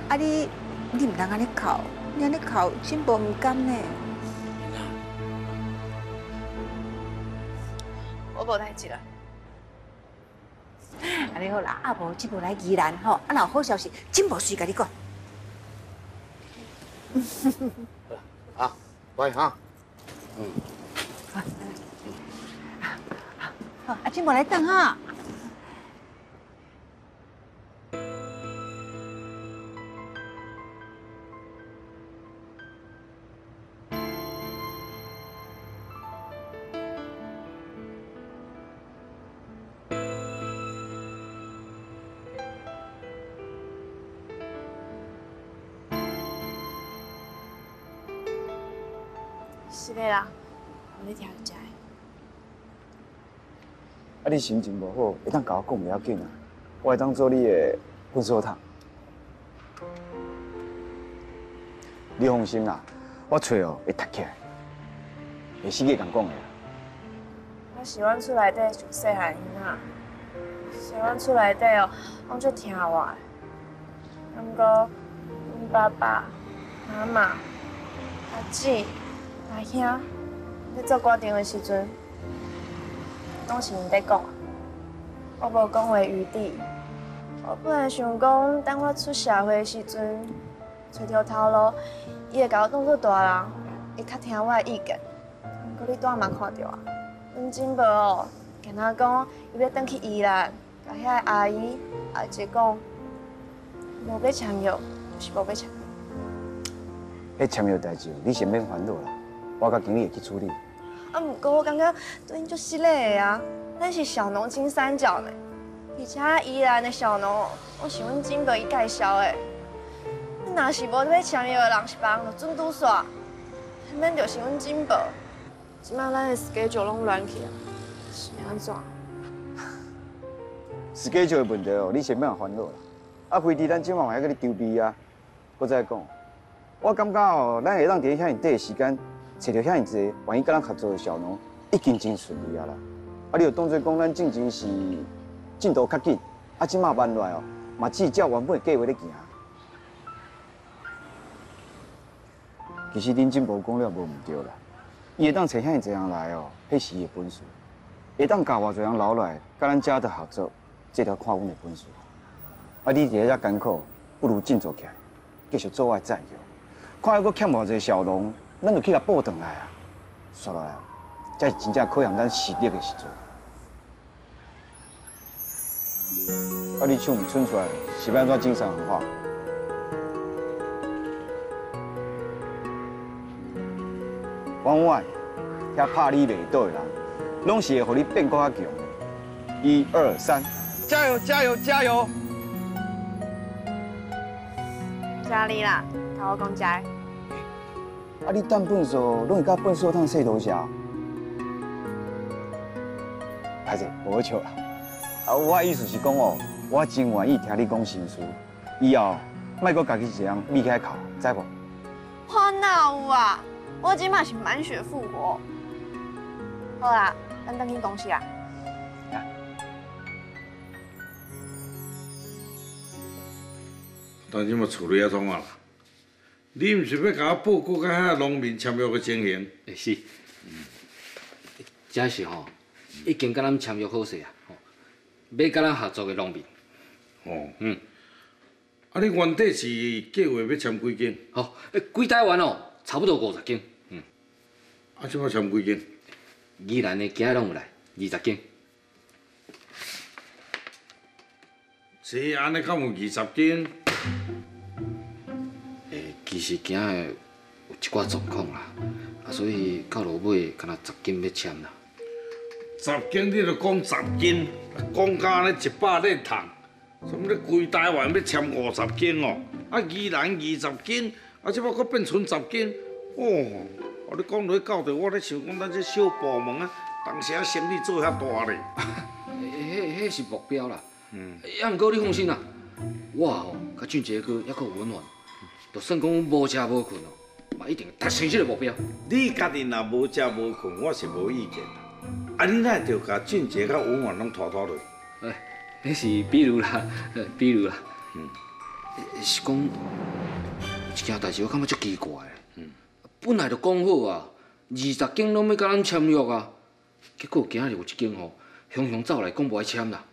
啊你你毋通安尼哭，你安尼哭进步毋甘呢。我无代志啦。安尼好啦，啊无进步来宜兰吼，啊若有好消息，进步随甲你讲。啊，喂哈，嗯，阿金伯来等哈。是的啦，我的天。啊，你心情无好，会当甲我讲袂要紧啊，我会当做你的分手糖。你放心啦，我找哦会读起来，会死个共讲的。我是阮厝内底上细汉囡仔，是阮厝内底哦，拢最听话的。毋过，阮爸爸、妈妈、阿姊、阿兄咧做决定的时阵，拢是毋得讲，我无讲话余地。我本来想讲，等我出社会的时阵，找条头路，伊会甲我当做大人，会较听我的意见。毋过你拄仔嘛看到啊，阮金宝哦，跟他讲，伊要转去宜兰，甲遐阿姨、阿姐讲，无要签约，就是无要签约。迄签约代志，你先免烦恼啦，我甲经理会去处理。啊，毋过我感觉对因足失礼的啊，咱是小农金三角呢，而且宜兰的小农，我是阮金宝伊介绍的。你若是无要签约的人是别人就准拄煞，免就是阮金宝。即摆咱的 schedule 拢乱去啊，是安怎？schedule 的问题哦，你先免烦恼啦。啊，飞机咱今晚还搁你丢逼啊！我再讲，我感觉哦，咱会当伫遐尔短的时间，找到遐尔济愿意跟咱合作的小农，已经真顺利啊啦。啊，你就当做讲咱进前是进度较紧，啊，即马慢来哦，嘛只照原本计划咧行。其实恁进步讲了无毋对啦，伊会当找遐尔济人来哦，迄是伊的本事。会当教偌侪人留来，甲咱遮的合作，这条看阮的本事。啊，你伫遐艰苦，不如振作起来，继续做我的战友。看还阁欠偌济小农，咱就去甲补回来啊！煞来，才是真正考验咱实力的时阵。啊，你唱唱出来是要安怎精神文化？往外，遐拍你袂倒的人，拢是会互你变搁较强的。一二三，加油加油加油！家里啦，头我讲家。啊，你等粪扫，拢会甲粪扫桶洗头下。歹势，无好笑啦。啊，我的意思是讲哦，我真愿意听你讲心事，以后莫搁家己一人咪起来哭，知无？我哪有啊？我即嘛是满血复活。好啦，咱等去公司啊。但即么处理啊创啊啦？你毋是要甲我报告甲遐农民签约的情形？诶是，这是吼，已经甲咱签约好势啊，吼，要甲咱合作的农民，哦，嗯，啊，你原底是计划要签几间？吼，诶，几台湾哦，差不多五十间，嗯，啊，即摆签几间？宜兰的今仔拢有来，二十间，是安尼，敢有二十间？诶，其实今仔有一寡状况啦，啊，所以到落尾，敢若十斤要签啦。十斤你就讲十斤，讲到安尼一百个桶，什么咧规台湾要签五十斤哦，啊，宜兰二十斤，啊，即摆搁变剩十斤，哦，我你讲落去到着，我咧想讲咱这小部门啊，当时啊生意做遐大咧。迄迄是目标啦，嗯，也毋过你放心啦，我吼甲俊杰哥还佫有温暖，就算讲无食无困哦，嘛一定达成这个目标。你家己若无食无困，我是无意见啦。啊，你哪会着甲俊杰甲文婉拢拖拖落？哎，那是比如啦，呃比如啦，嗯，是讲一件代志，我感觉足奇怪的。嗯，本来就讲好啊，二十间拢要甲咱签约啊，结果今日有一间吼，雄雄走来讲无爱签啦。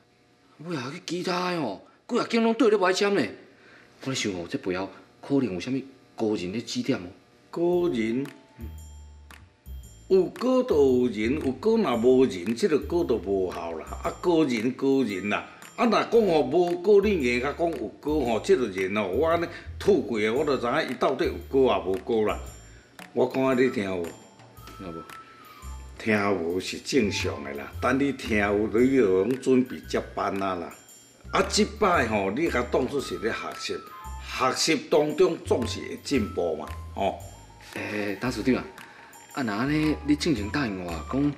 尾下去其他的吼，几啊间拢对咧无爱签呢。我咧想吼，这背后可能有啥物高人咧指点哦。高人，有高就有人，有高若无人，即个高就无效啦。啊，高人高人啦，啊，若讲吼无高，你硬甲讲有高吼，即个人吼，我安尼吐过，我就知影伊到底有高也无高啦。我讲啊，你听有无？有无？听无是正常的啦，等你听有，你就拢准备接班啊啦。啊，即摆吼，你甲当作是咧学习，学习当中总是会进步嘛，吼。诶，董事长啊，啊那安尼，你正前答应我讲，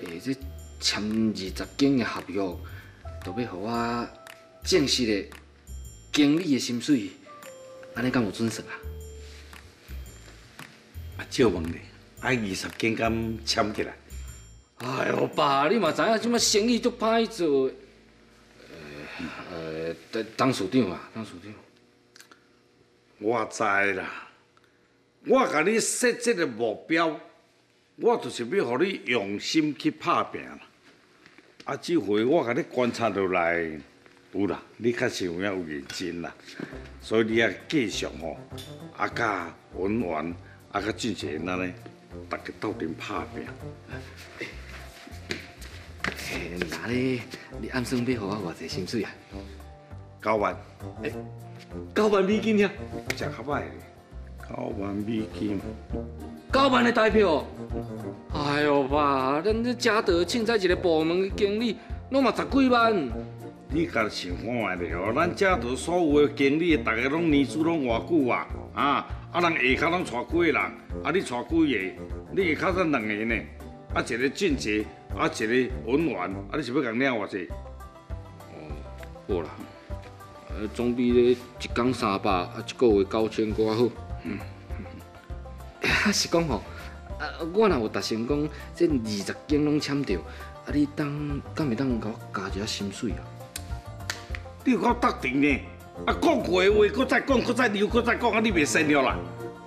诶，这签二十间的合约，都要互我正式的经理的薪水，安尼敢有准算啊？啊，借问你，啊二十间敢签起来？哎呦，爸，你嘛知影，即摆生意足歹做。呃，呃，董事长啊，董事长，我知啦，我甲你设这个目标，我就是要互你用心去拍拼啦。啊，这回我甲你观察落来，有啦，你确实有影有认真啦，所以你啊继续吼，啊，甲文员，啊，甲俊杰安尼，大家斗阵拍拼。诶，那咧，你暗算要互我偌济薪水啊？九万，诶，九万美金呀？食较歹咧，九万美金。九万的代票，哎呦爸，咱这嘉德凊彩一个部门的经理，拢嘛十几万。你家想看下咧哦，咱嘉德所有的经理，大家拢年资拢偌久啊？啊，啊人下骹拢带几个人？啊你带几个？你下骹才两个呢？啊一个俊杰，啊一个文员，啊你是要共领偌济？好啦，呃，总比咧一工三百，啊一个月九千块好。嗯，啊 是讲吼，啊我若有达成讲这二十间拢签着，啊你当敢会当甲我加一下薪水啊？你有够确定呢？啊讲过的话，搁再讲，搁再留，搁再讲，啊你袂信了啦？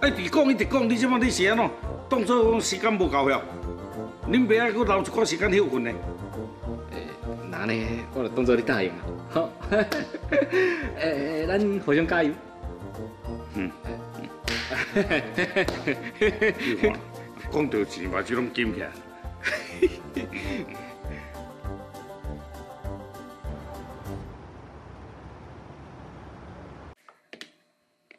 啊一直讲一直讲，你即摆你是安怎？当作讲时间无够了？恁爸还搁留一寡时间休困呢？诶，那呢，我就当做你答应啊。好，诶，咱互相加油。嗯。你看，讲到钱嘛，就拢金起来。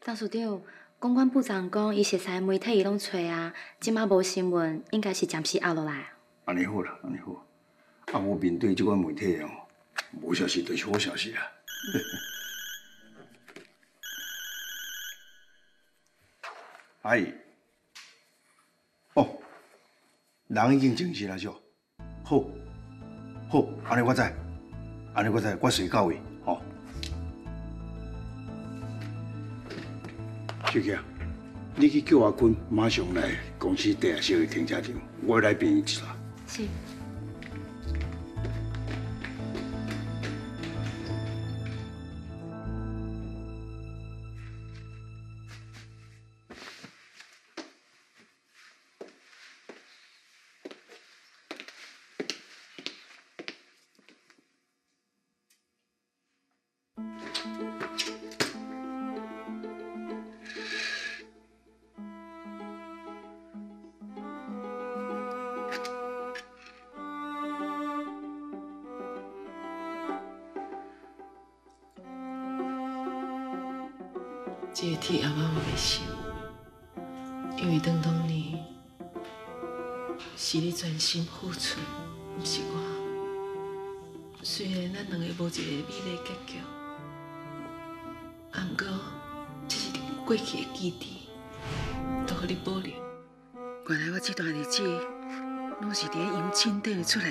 董事长，公关部长讲，伊熟悉的媒体伊拢找啊，即马无新闻，应该是暂时压落来啊。安尼好啦，安尼好。啊，我面对即款媒体哦，无消息就是好消息啊。阿姨，哦，人已经证实了，就。好，好，安尼我知，安尼我知，我随到位，吼。小姐，你去叫阿坤马上来公司地下室的停车场，我来便一下。是。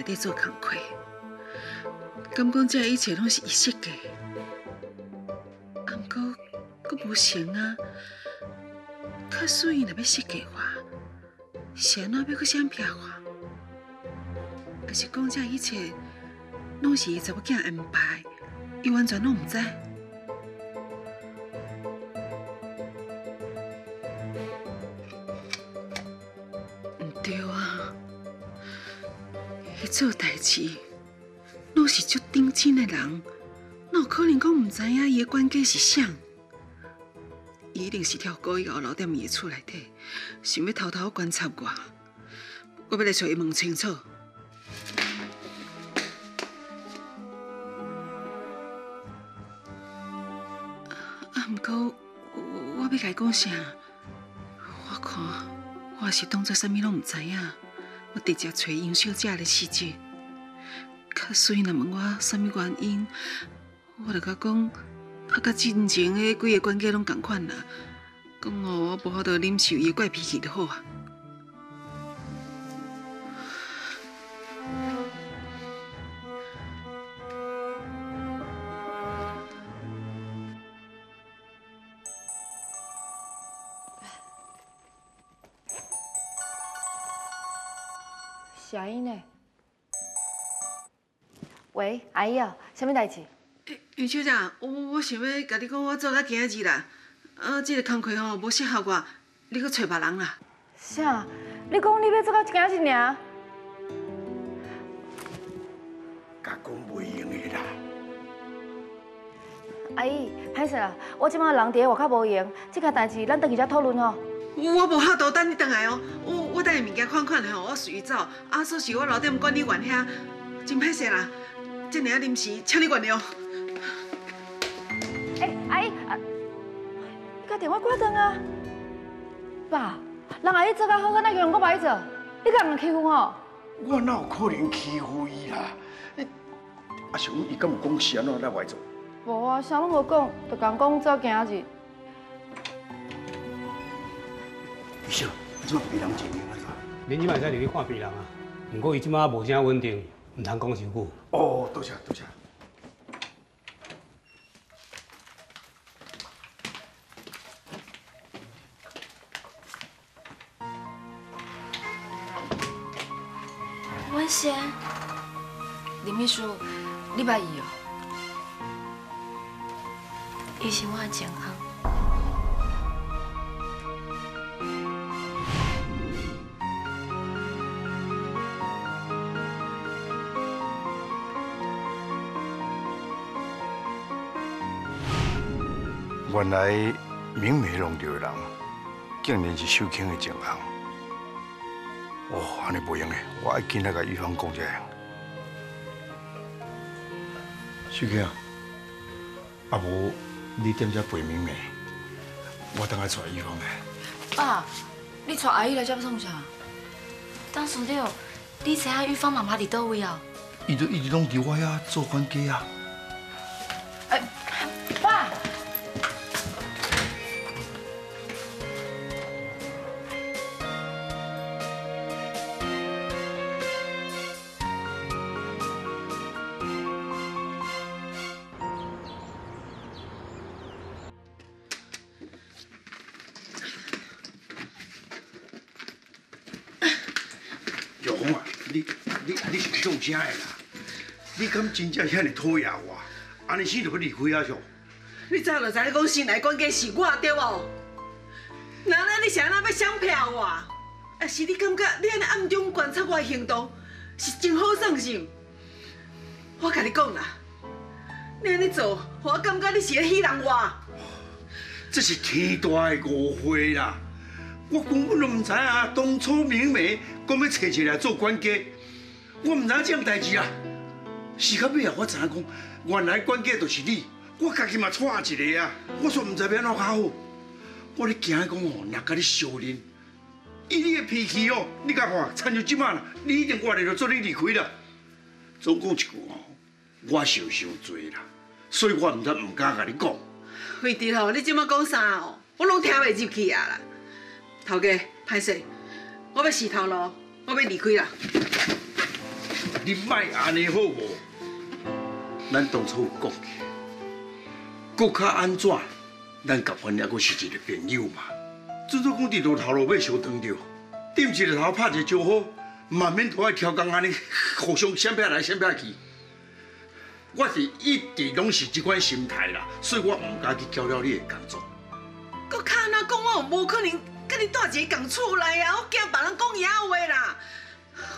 段日子拢是伫咧养亲底做工课，敢讲这一切拢是伊设计的，啊，毋过佫无成啊。可所以若要设计我，是安怎要佫想骗我？还是讲这一切拢是伊查某囝安排，伊完全拢毋知？做代志拢是足顶真的人，哪有可能讲毋知影伊的关系是啥？一定是跳故意后留踮伊的厝内底，想要偷偷观察我。我要来找伊问清楚。啊，毋过我我要甲伊讲啥？我看我也是当作啥物拢毋知影，我直接找杨小姐来辞职。可虽然问我什么原因，我就甲讲，啊，甲之前的几个管家拢共款啦，讲哦，我无法度忍受伊怪脾气就好啊。喂，阿姨啊，什么代志？杨小姐，我我想要甲你讲，我做到今日啦，呃，这个工课吼无适合我，你去找别人啦。啥？你讲你要做到今日尔？甲讲袂用的啦。阿姨，歹势啦，我即摆人伫外口无闲，这件代志咱等去再讨论哦。我无法度等你回来哦，我我等下物件款款的吼，我随走。啊，说是我老店管理员遐，真歹势啦，这尔啊临时，请你原谅。哎，阿姨，啊你甲电话挂断啊？爸，人阿姨做甲好，咱那用我歹做，你敢人欺负我？我哪有可能欺负伊啦？你阿雄，伊敢有讲是安怎来外做？无啊，啥拢无讲，就讲讲做今日。医生，怎别人情形啊？恁即摆使入去看病人啊？不过伊即摆无啥稳定，唔通讲伤久。哦，多谢多谢。文贤，林秘书，你捌伊哦？伊是我的前行。原来明美弄着的人，竟然是秀卿的情人。哦，安尼不用的，我爱紧来甲玉芳讲一下。秀卿啊，啊无你踮遮陪明美，我等下带玉芳来。爸，你带阿姨来这要创啥？当初了，你知影玉芳妈妈伫倒位啊？伊就一直拢伫我遐做管家啊。你是做啥的啦？你敢真正遐尼讨厌我？安尼死就要离开啊上？你早就知影讲新来关键是我对无？那那你是安怎要想骗我？还是你感觉你安尼暗中观察我的行动是真好耍是？我甲你讲啦，你安尼做，互我感觉你是咧戏弄我。这是天大的误会啦！我根本都唔知影，当初明明讲要找一个来做管家，我唔知影这样代志啊。是到尾啊，我知影讲，原来管家就是你，我家己嘛错一个啊。我煞唔知要安怎较好。我咧惊讲哦，若甲你相认，以你的脾气哦，你甲看，参像即马啦，你一定活得着做你离开啦。总讲一句哦，我受伤多啦，所以我唔得唔敢甲你讲。惠弟吼，你即马讲啥哦？我拢听袂入去啊啦！头家，歹势，我要死头路，我要离开啦。你卖安尼好无？咱当初有讲起，搁较安怎，咱甲阮还阁是一个朋友嘛。至少讲伫路头路尾相撞着，点一个头拍一个招呼，嘛免拄爱挑工安尼互相闪避来闪避去。我是一直拢是即款心态啦，所以我毋敢去搅了你的工作。搁卡那讲，我无可能跟你住一个共厝内啊！我惊别人讲野话啦。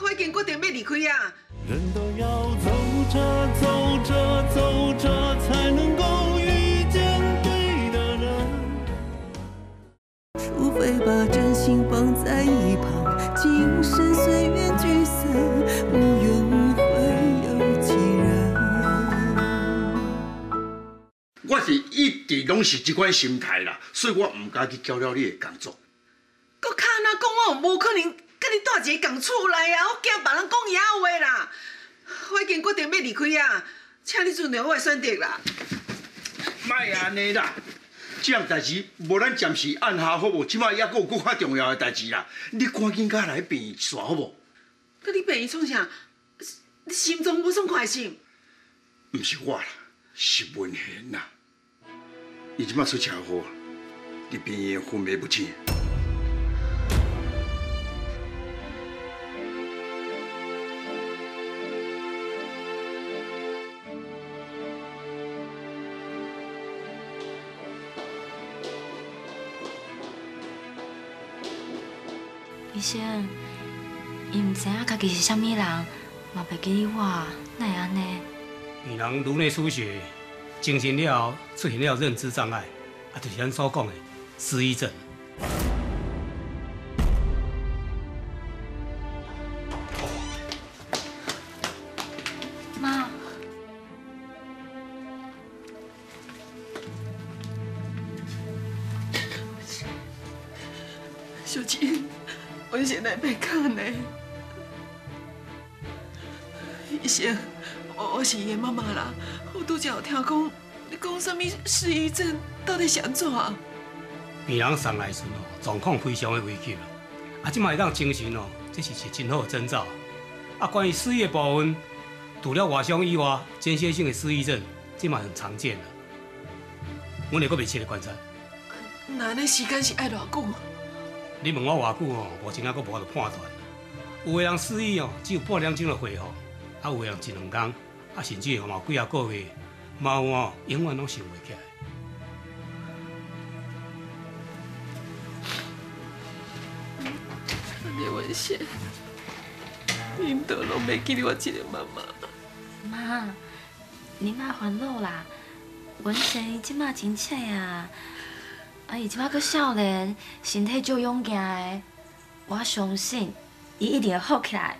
我已经决定要离开啊！人都要走着走着走着，才能够遇见对的人。除非把真心放在一旁，今生随缘聚散，无怨无悔有几人？我是一直拢是这款心态啦，所以我唔敢去搅了你的工作。搁卡那讲，我无可能跟你住一个共厝内啊！我惊别人讲野话啦。我已经决定要离开啊，请你尊重我的选择啦。莫安尼啦，这样代志无咱暂时按下好无？即摆还阁有搁较重要的代志啦，你赶紧甲来病院煞好无？搁你病院创啥？你心中无爽快是？毋是我啦，是文贤啦。伊即摆出车祸，伫病院昏迷不醒。生，伊毋知影家己是啥物人，嘛袂记我，哪会安尼？病人颅内出血，精神了后出现了认知障碍，啊，就是咱所讲的失忆症。失忆症，到底是安怎？病人上来时哦，状况非常的危急啊，即卖当精神哦，这是是真好的征兆。啊，关于失忆的部分，除了外伤以外，间歇性的失忆症，即卖很常见了。阮会阁密切的观察。那恁时间是爱偌久？你问我偌久哦，目前还阁无法度判断。有的人失忆哦，只有半点钟就恢复；啊，有的人一两天，啊，甚至嘛几啊个月，嘛有哦，永远拢想袂起来。叶文贤，恁都拢袂记得我这个妈妈。妈，你莫烦恼啦。文贤伊即马真醒啊，啊伊即马阁少年，身体足勇健的，我相信伊一定会好起来。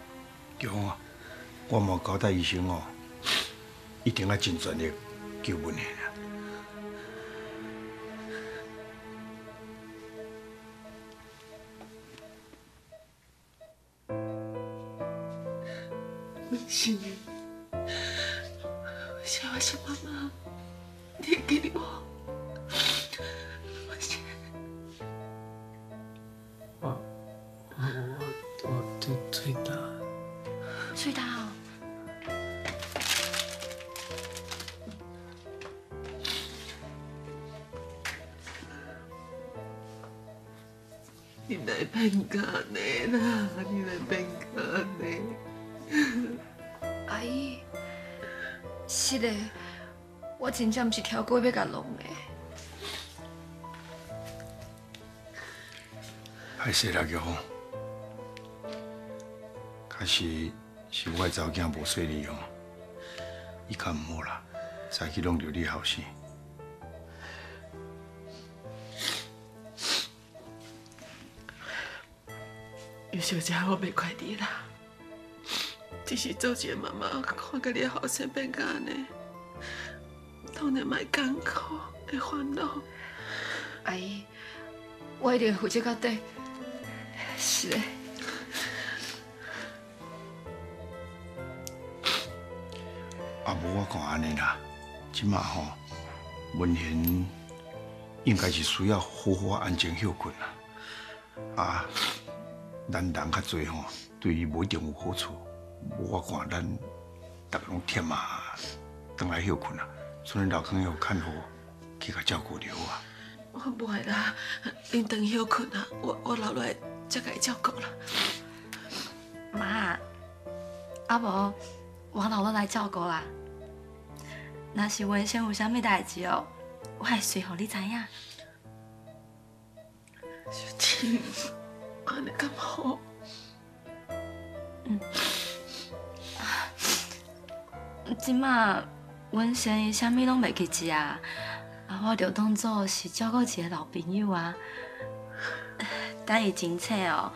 强啊！我嘛交代医生哦，一定要尽全力救文贤啊！文贤，文贤，我真正毋是挑过要甲弄的。歹势啦，玉凤，确实是我的查某囝无细腻哦，伊较毋好啦，再去弄着你后生。玉小姐，我袂怪你啦，只是做一个妈妈，看到你的后生变假呢，当然卖艰苦，会烦恼。阿姨，我一定会负责到底。是的。啊，无我看安尼啦，即马吼，文贤应该是需要好好安静休困啦。啊，咱人较侪吼，对伊无一定有好处。我看咱逐个拢忝啊。回来休困啦啊，所以老公要看好去甲照顾着啊。我不会啦，恁等休困啊，我我留落来才甲伊照顾啦。妈，啊无我留落来照顾啦。若是文先有啥物代志哦，我会随互你知影。小青，安尼咁好？嗯。即马文先伊啥物拢袂去食啊，我着当做是照顾一个老朋友啊。等伊真醒哦，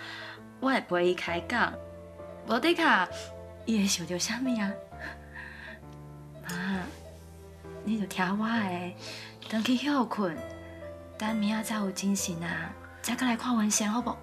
我会陪伊开讲。无得卡，伊会想到啥物啊？妈，你就听我的，回去休困，等明仔载有精神啊，再过来看文先，好不？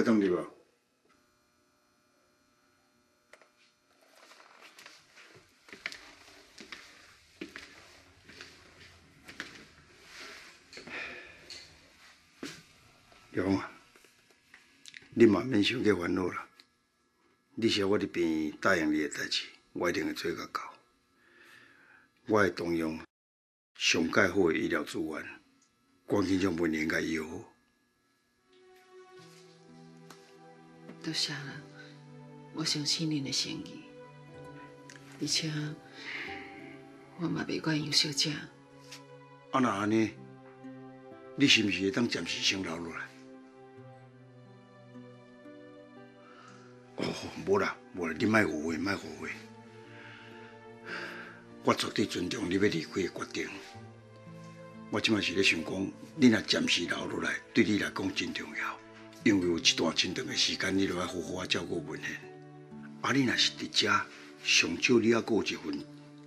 会当入无？玉凤啊，你嘛免想过烦恼啦。你是我伫边答应你的代志，我一定会做甲到。我会动用上介好的医疗资源，赶紧将文玲甲医好。多谢啦，我相信恁的诚意，而且我嘛袂怪杨小姐。啊，那安尼，你是不是会当暂时先留落来？哦，无啦，无啦，你莫误会，莫误会。我绝对尊重你要离开的决定。我即摆是咧想讲，你若暂时留落来，对你来讲真重要。因为有一段真长的时间，你都要好好啊照顾文贤。啊，你若是伫遮，上少你还过一份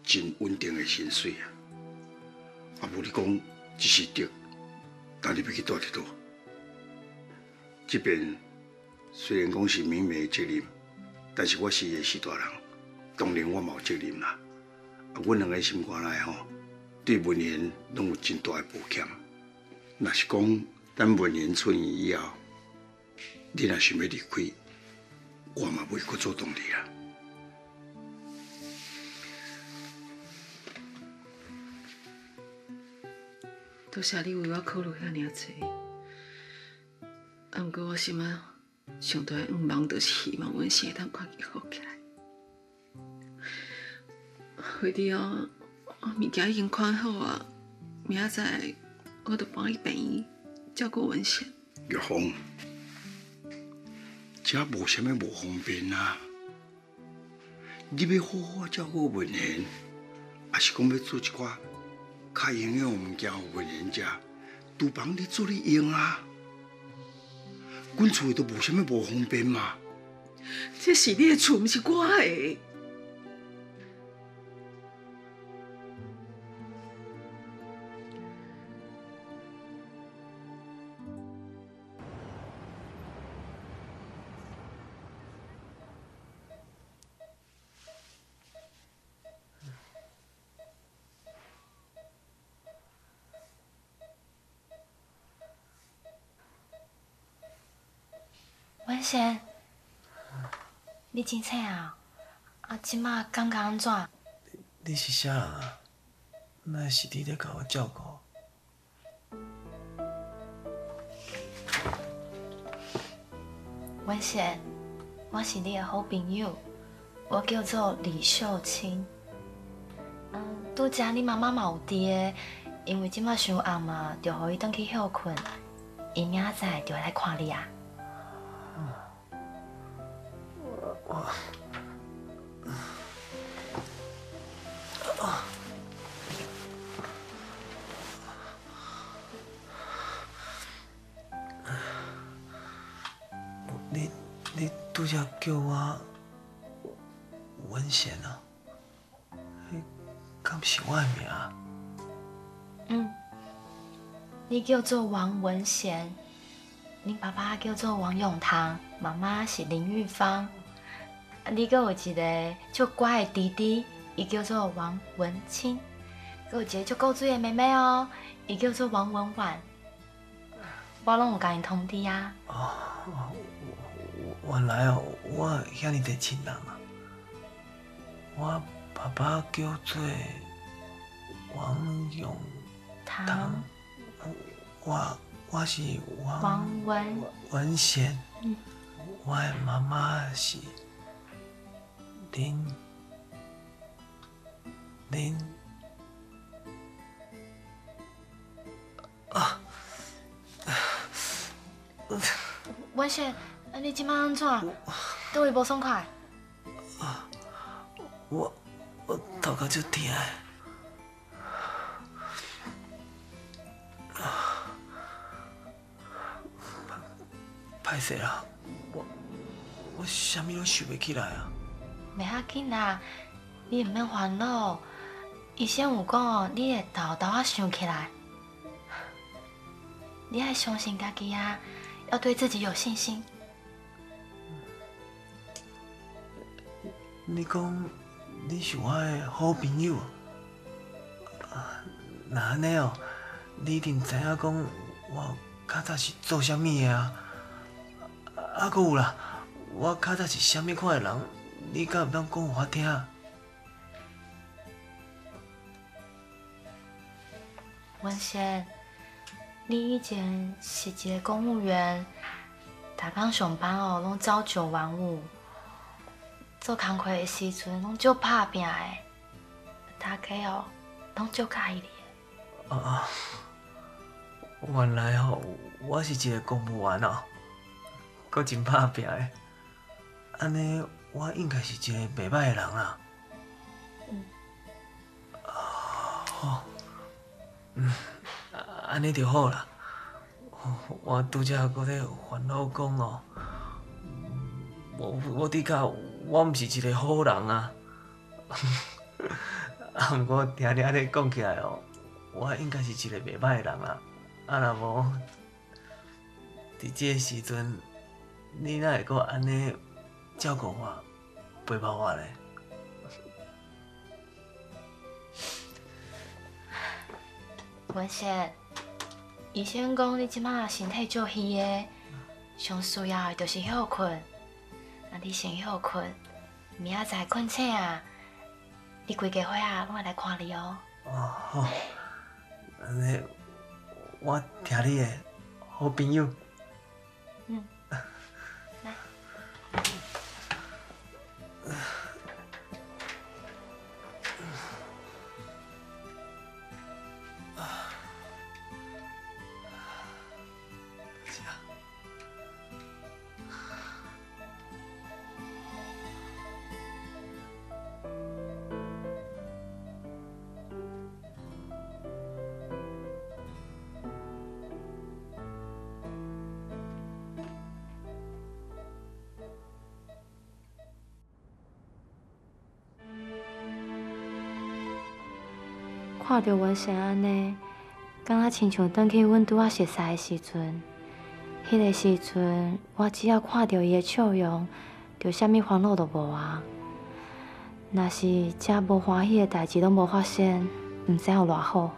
真稳定的薪水啊。啊，无你讲只是得，但你要去倒一倒。这边虽然讲是明媒责任，但是我是个四大人，当然我嘛有责任啦。啊，阮两个心肝内吼，对文贤拢有真大的抱歉。若是讲等文贤出院以后，你若想要离开，我嘛袂阁做动你啦。多谢你为我考虑遐尔济，啊，毋过我心啊上大的愿望就是希望阮生会当快点好起来。惠弟哦，物件已经看好啊，明仔载我着帮你病院照顾文贤。玉凤。这无啥物无方便啊！你要好好照顾文贤，还是讲要做一寡较营养物件互文贤食，厨房你做你用啊！阮厝里都无啥物无方便嘛。这是你的厝，毋是我的。文贤，你真醒啊？啊，即马感觉安怎？你是啥人啊？哪是你咧甲我照顾？文贤，我是你的好朋友，我叫做李秀清。嗯，拄则你妈妈嘛有伫因为即马伤暗嘛，就互伊转去休困，伊明仔载就会来看你啊。敢是我的名？嗯，你叫做王文贤，你爸爸叫做王永堂，妈妈是林玉芳。啊，你阁有一个足乖的弟弟，伊叫做王文清，阁有一个足古锥的妹妹哦，伊叫做王文婉。我拢有甲你通知啊。原来哦，我遐尼侪亲人啊。我爸爸叫做王永堂，我我是王王文。文贤，嗯。我的妈妈是林。林。啊，文贤，啊你即摆安怎？倒位无爽快？我我头壳足痛歹势啦，我我啥物拢想袂起来啊！袂要紧啦，你毋免烦恼。医生有讲哦，你会豆豆啊想起来。你爱相信家己啊，要对自己有信心。你讲你是我的好朋友，啊，那安尼哦，你一定知影讲我较早是做啥物的啊？啊，搁有啦，我较早是啥物款的人，你敢毋当讲互我听？文贤，你以前是一个公务员，逐工上班哦，拢朝九晚五，做工课的时阵拢足拍拼的，大家哦拢足介意你。啊，原来吼、我是一个公务员哦，阁真拍拼的。安尼，我应该是一个袂歹的人啦。嗯。哦，嗯，啊安尼就好啦。我拄则搁咧烦恼讲哦，我我伫甲我毋是一个好人啊。啊，毋过听听你讲起来哦，我应该是一个袂歹的人啦。啊，若无伫即个时阵，你哪会阁安尼照顾我、陪伴我咧？文贤，医生讲你即马身体足虚的，上需要的就是休困。啊，你先休困，明仔载困醒啊，你规家伙啊拢会来看你哦。哦，好，安尼我听你的好朋友。嗯，来。看到文成安尼，敢若亲像转去阮拄仔熟识的时阵。迄个时阵，我只要看到伊的笑容，就啥物烦恼都无啊。若是遮无欢喜的代志拢无发生，毋知有偌好。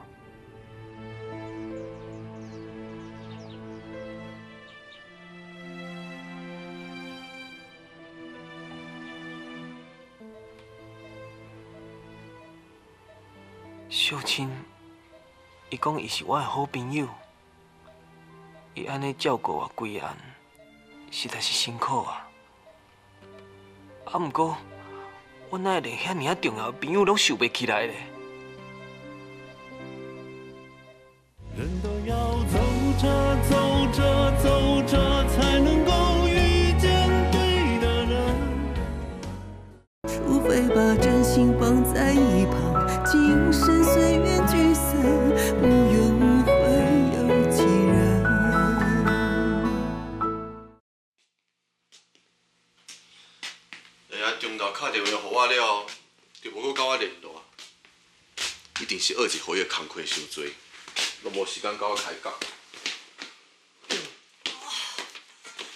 秀清，伊讲伊是我的好朋友，伊安尼照顾我规安，实在是辛苦啊。啊，毋过我哪会连遐尔啊重要的朋友拢想袂起来咧？人都要走着走着走着，才能够遇见对的人。除非把真心放在哎呀，中昼打电话给我了，就无搁甲我联络，一定是二一回的工课伤多，都无时间甲我开讲。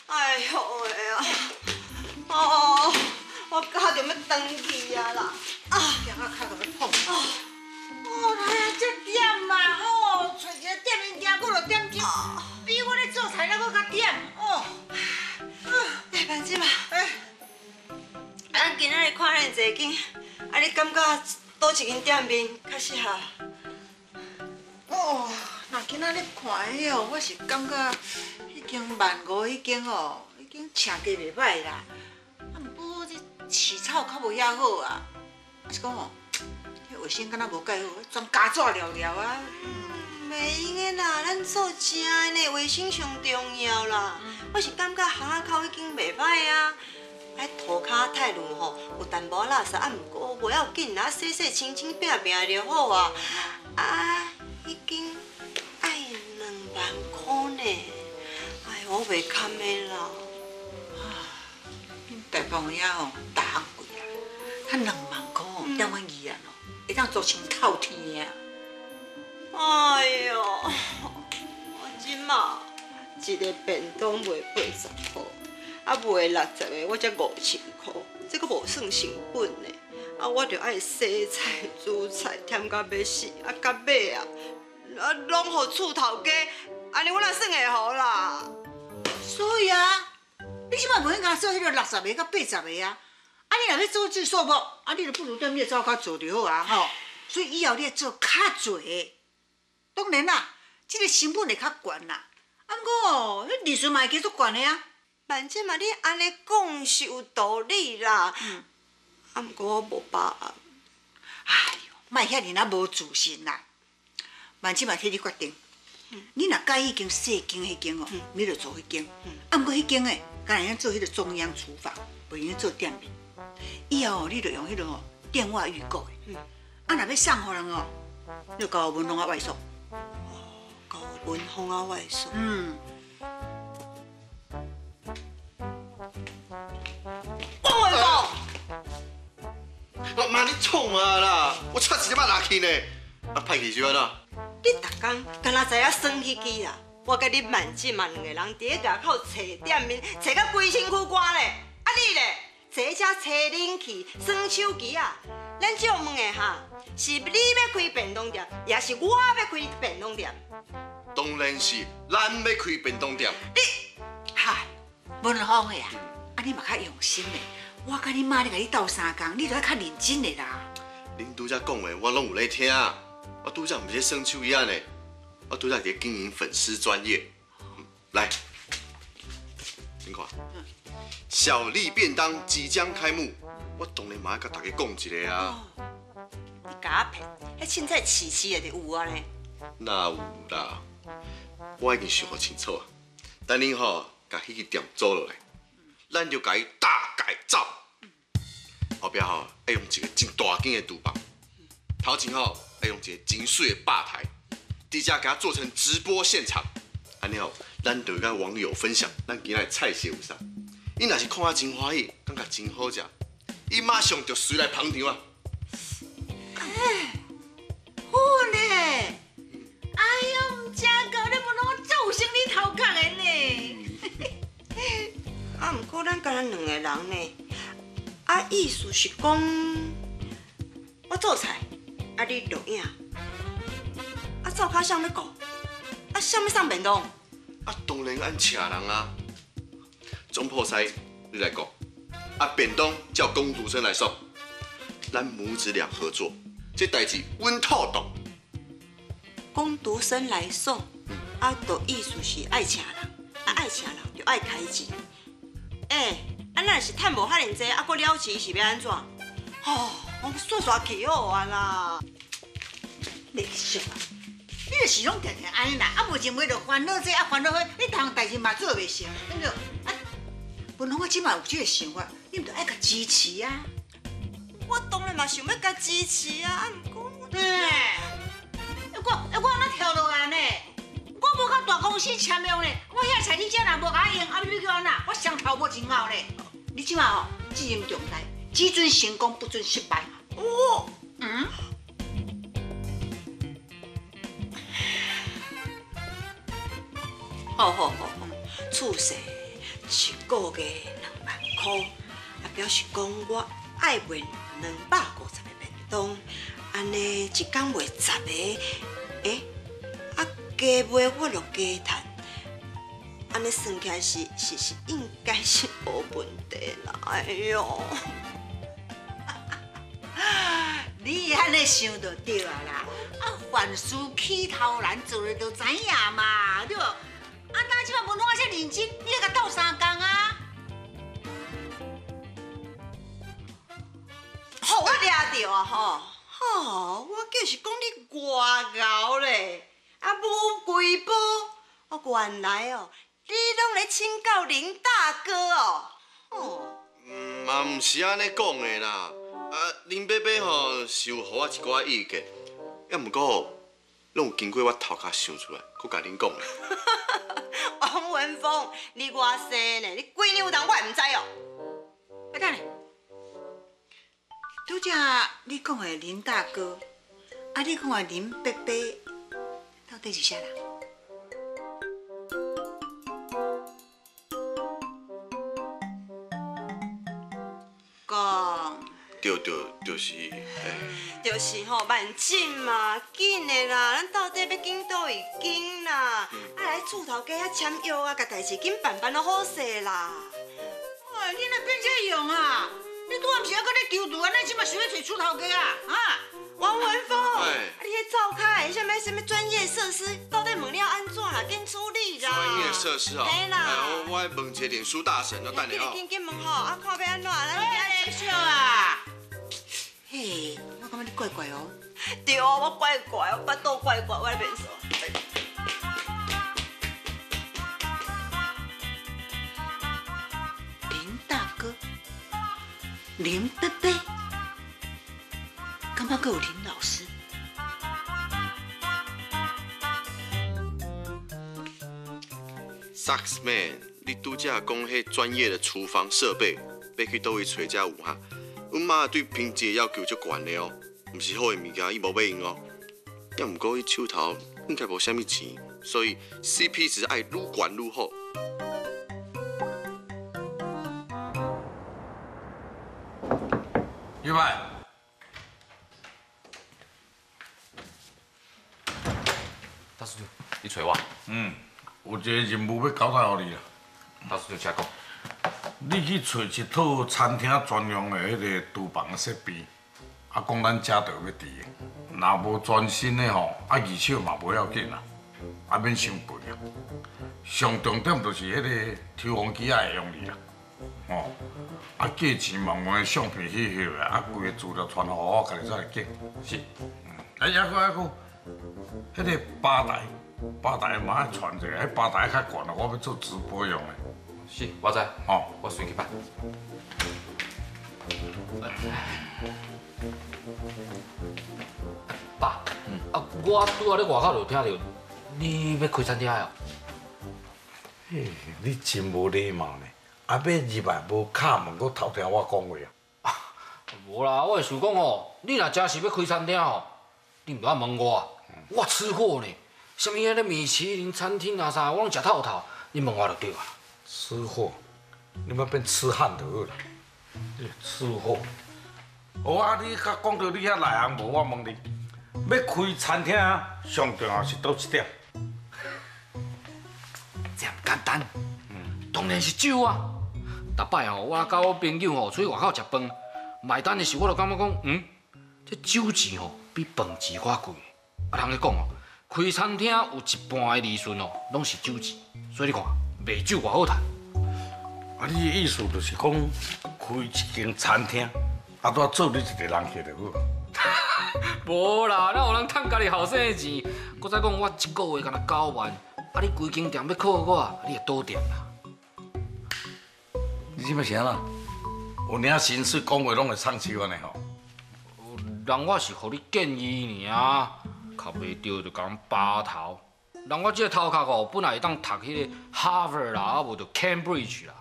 哎呦喂啊！哦，我脚就要断去啊啦！啊，行啊脚就要痛。哦，来啊，这点嘛，哦，找一个店面行，我就点钟，比我咧做菜还搁较点，哦。哎，万姐嘛，哎，咱今仔日看恁坐间，啊，你感觉倒一间店面较适合？哦，那今仔日看的哦，我是感觉迄间万五已经哦，已经请价袂歹啦。啊，毋过这饲草较无遐好啊，啊是讲哦，迄卫生敢若无介好，全家纸了了啊。袂用的啦，咱做正的呢，卫生上重要啦。我是感觉巷仔口已经袂歹啊，哎，涂骹太乱吼，有淡薄垃圾，啊，毋过无要紧啦，洗洗清清拼拼就好啊。啊，已经爱两万箍呢，哎，我袂堪的啦。恁大房遐哦，大行贵啊，他两万箍哦，点阮二啊哦，会当做成透天啊。哎哟，我即嘛一个便当卖八十块，啊卖六十个我才五千块，这个无算成本呢。啊，我着爱洗菜煮菜，忝到要死，啊到尾啊，啊拢互厝头家，安尼我那算会好啦？所以啊，你即摆无应该做迄个六十个到八十个啊，啊你若要做这数目，啊你就不如踮你走较做就好啊吼。所以以后你要做较侪。当然啦，这个成本会较悬啦。啊，毋过哦，迄利润嘛会加足悬的啊。万姐嘛，你安尼讲是有道理啦。嗯。啊，毋过我无把握。哎哟，莫遐尔啊无自信啦。万姐嘛替你决定。你若介意间细间迄间哦，你就做迄间。啊，毋过迄间诶，敢若做迄个中央厨房，袂用做店面。以后哦，你就用迄个哦电话预购诶。啊，若要送互人哦，你就交文龙啊外送。交文风啊，外送。嗯。我外公。我妈，你创啊啦！我差一点仔拿去呢，啊，歹去就安怎？你逐工敢若知影耍起机啦？我甲你万姐嘛两个人伫咧街口找店面，找到规身躯干咧。啊你咧，坐车找冷气、耍手机啊？咱借问下哈，是你要开便当店，也是我要开便当店？当然是咱要开便当店。你，嗨，文芳的啊，啊你嘛较用心的。我甲你妈咧甲你斗三工，你都要较认真的啦。恁拄则讲的，我拢有咧听。我拄则毋是耍手机呢，我拄则伫经营粉丝专业。来，你看，小丽便当即将开幕，我当然嘛要甲大家讲一个啊。你假骗，迄凊彩试试的就有啊呢。那有啦。我已经想好清楚啊！等恁吼，甲迄个店租落来，咱就甲伊大改造。后壁吼，要用一个真大间的厨房，头前吼要用一个真水的吧台，底下甲它做成直播现场。安尼吼，咱就甲网友分享咱今仔的菜色有啥。伊若是看啊真欢喜，感觉真好食，伊马上就随来捧场啊！哎，好呢！哎呦，真够你不拢造成你头壳的呢？啊，毋过咱敢若两个人呢？啊，意思是讲，我做菜，啊你录影，啊灶卡上要顾？啊啥物送便当？啊当然按请人啊。总铺师你来顾，啊便当叫工读生来送，咱母子俩合作，这代志阮妥当。工读生来送，啊，就意思是爱请人，啊，爱请人就爱开钱。哎，啊，那是趁无遐尼济，啊，搁了钱是要安怎？哦，我煞煞气好啊啦！袂俗啊！你就是拢定定安尼啦，啊，无钱买就烦恼这，啊，烦恼迄，你逐项代志嘛做袂成，对不？啊，本来我即嘛有这个想法，你毋着爱甲支持啊！我当然嘛想要甲支持啊，啊，毋过，哎。我我安怎跳落来呢？我无甲大公司签约呢，我遐菜你这若无甲用，啊你要叫安怎？我上头无钱后呢。你即马吼责任重大，只准成功不准失败。哦，嗯。好好好，厝势一个月两万块，啊表示讲我爱卖两百五十个便当，安尼一工卖十个，诶，啊加买我就加赚，安尼算起来是是是应该是无问题啦。哎哟，你安尼想就对啊啦，啊凡事起头难，做了就知影嘛，对无？啊，那即摆文化遮认真，你来甲斗三工啊？好，我抓着啊吼，吼，我就是讲你外敖咧，啊无贵宝，哦原来哦，你拢咧请教林大哥哦，哦，嗯，嘛毋是安尼讲的啦。啊，林伯伯吼是有予我一寡意见，要毋过吼，拢有经过我头壳想出来，佮甲恁讲的。王文峰，你偌细呢？你几年有当我也毋知哦？啊，等下，拄则你讲的林大哥，啊，你讲的林伯伯，到底是啥人？讲，对对，就是，哎，就是吼，慢紧嘛，紧的啦，咱到底要紧倒位紧啦？啊，来厝头家遐签约啊，甲代志紧办办都好势啦。哎，你若变这样啊？你拄仔毋是还搁咧求助安尼，即马想要找厝头家啊？啊，王文峰，啊，你迄灶骹的什么什么专业设施，到底问了安怎啦？紧处理啦。专业设施哦，嘿啦哎，我我来问一下脸书大神哦，等你哦。紧紧问吼，啊，看要安怎，咱明仔笑啊。嘿，我感觉你怪怪哦。对哦，我怪怪，我巴肚怪怪，我来变数。林大哥，林伯伯，感觉还有林老师。Sucks man，你拄则讲迄专业的厨房设备，要去倒位找才有哈？阮妈对品质的要求足悬的哦，毋是好的物件伊无买用哦。要毋过伊手头应该无啥物钱，所以 CP 值爱愈悬愈好。玉摆，大叔，你找我？嗯，有一个任务要交代互你啦。大叔，请讲。你去找一套餐厅专用的迄个厨房设备，啊，讲咱遮就要伫的。若无专心的吼，啊，二手嘛无要紧啦，啊，免伤贵啊。上重点就是迄个抽风机也会用你啦，哦，啊，价钱慢慢相片翕翕的，啊，规个资料传互我，家己再来记。是。啊，还佫还佫，迄个吧台，吧台嘛爱传一个，迄吧台较悬啊，我要做直播用的。是，我知。哦，我随去办。爸，啊，我拄仔咧外口就听到你要开餐厅的哦。嘿，你真无礼貌呢！啊，要入来无敲门，搁偷听我讲话啊！无啦，我是想讲哦，你若真是要开餐厅吼，你毋要问我，我吃货呢，什物迄个米其林餐厅啊啥，我拢食透透，你问我就对啊。吃货，你莫变痴汉就好啦。吃货，哦啊！你甲讲到你遐内行无？我问你，要开餐厅上重要是倒一点？这样简单，当然是酒啊。逐摆吼，我甲我朋友吼出去外口食饭，买单的时候我就感觉讲，嗯，这酒钱吼比饭钱较贵。啊，人咧讲哦，开餐厅有一半的利润哦，拢是酒钱，所以你看卖酒偌好赚。啊，你的意思就是讲开一间餐厅，啊，拄做你一个人客就好。无啦，哪有人趁家己后生的钱？搁再讲我一个月干若九万，啊，你规间店要靠我，你会倒店啦？你即摆是安怎？有领薪水讲话拢会唱手安尼吼？人我是互你建议尔，较袂着就讲拔头。人我即个头壳哦，本来会当读迄个 Harvard 啦，啊无就 Cambridge 啦，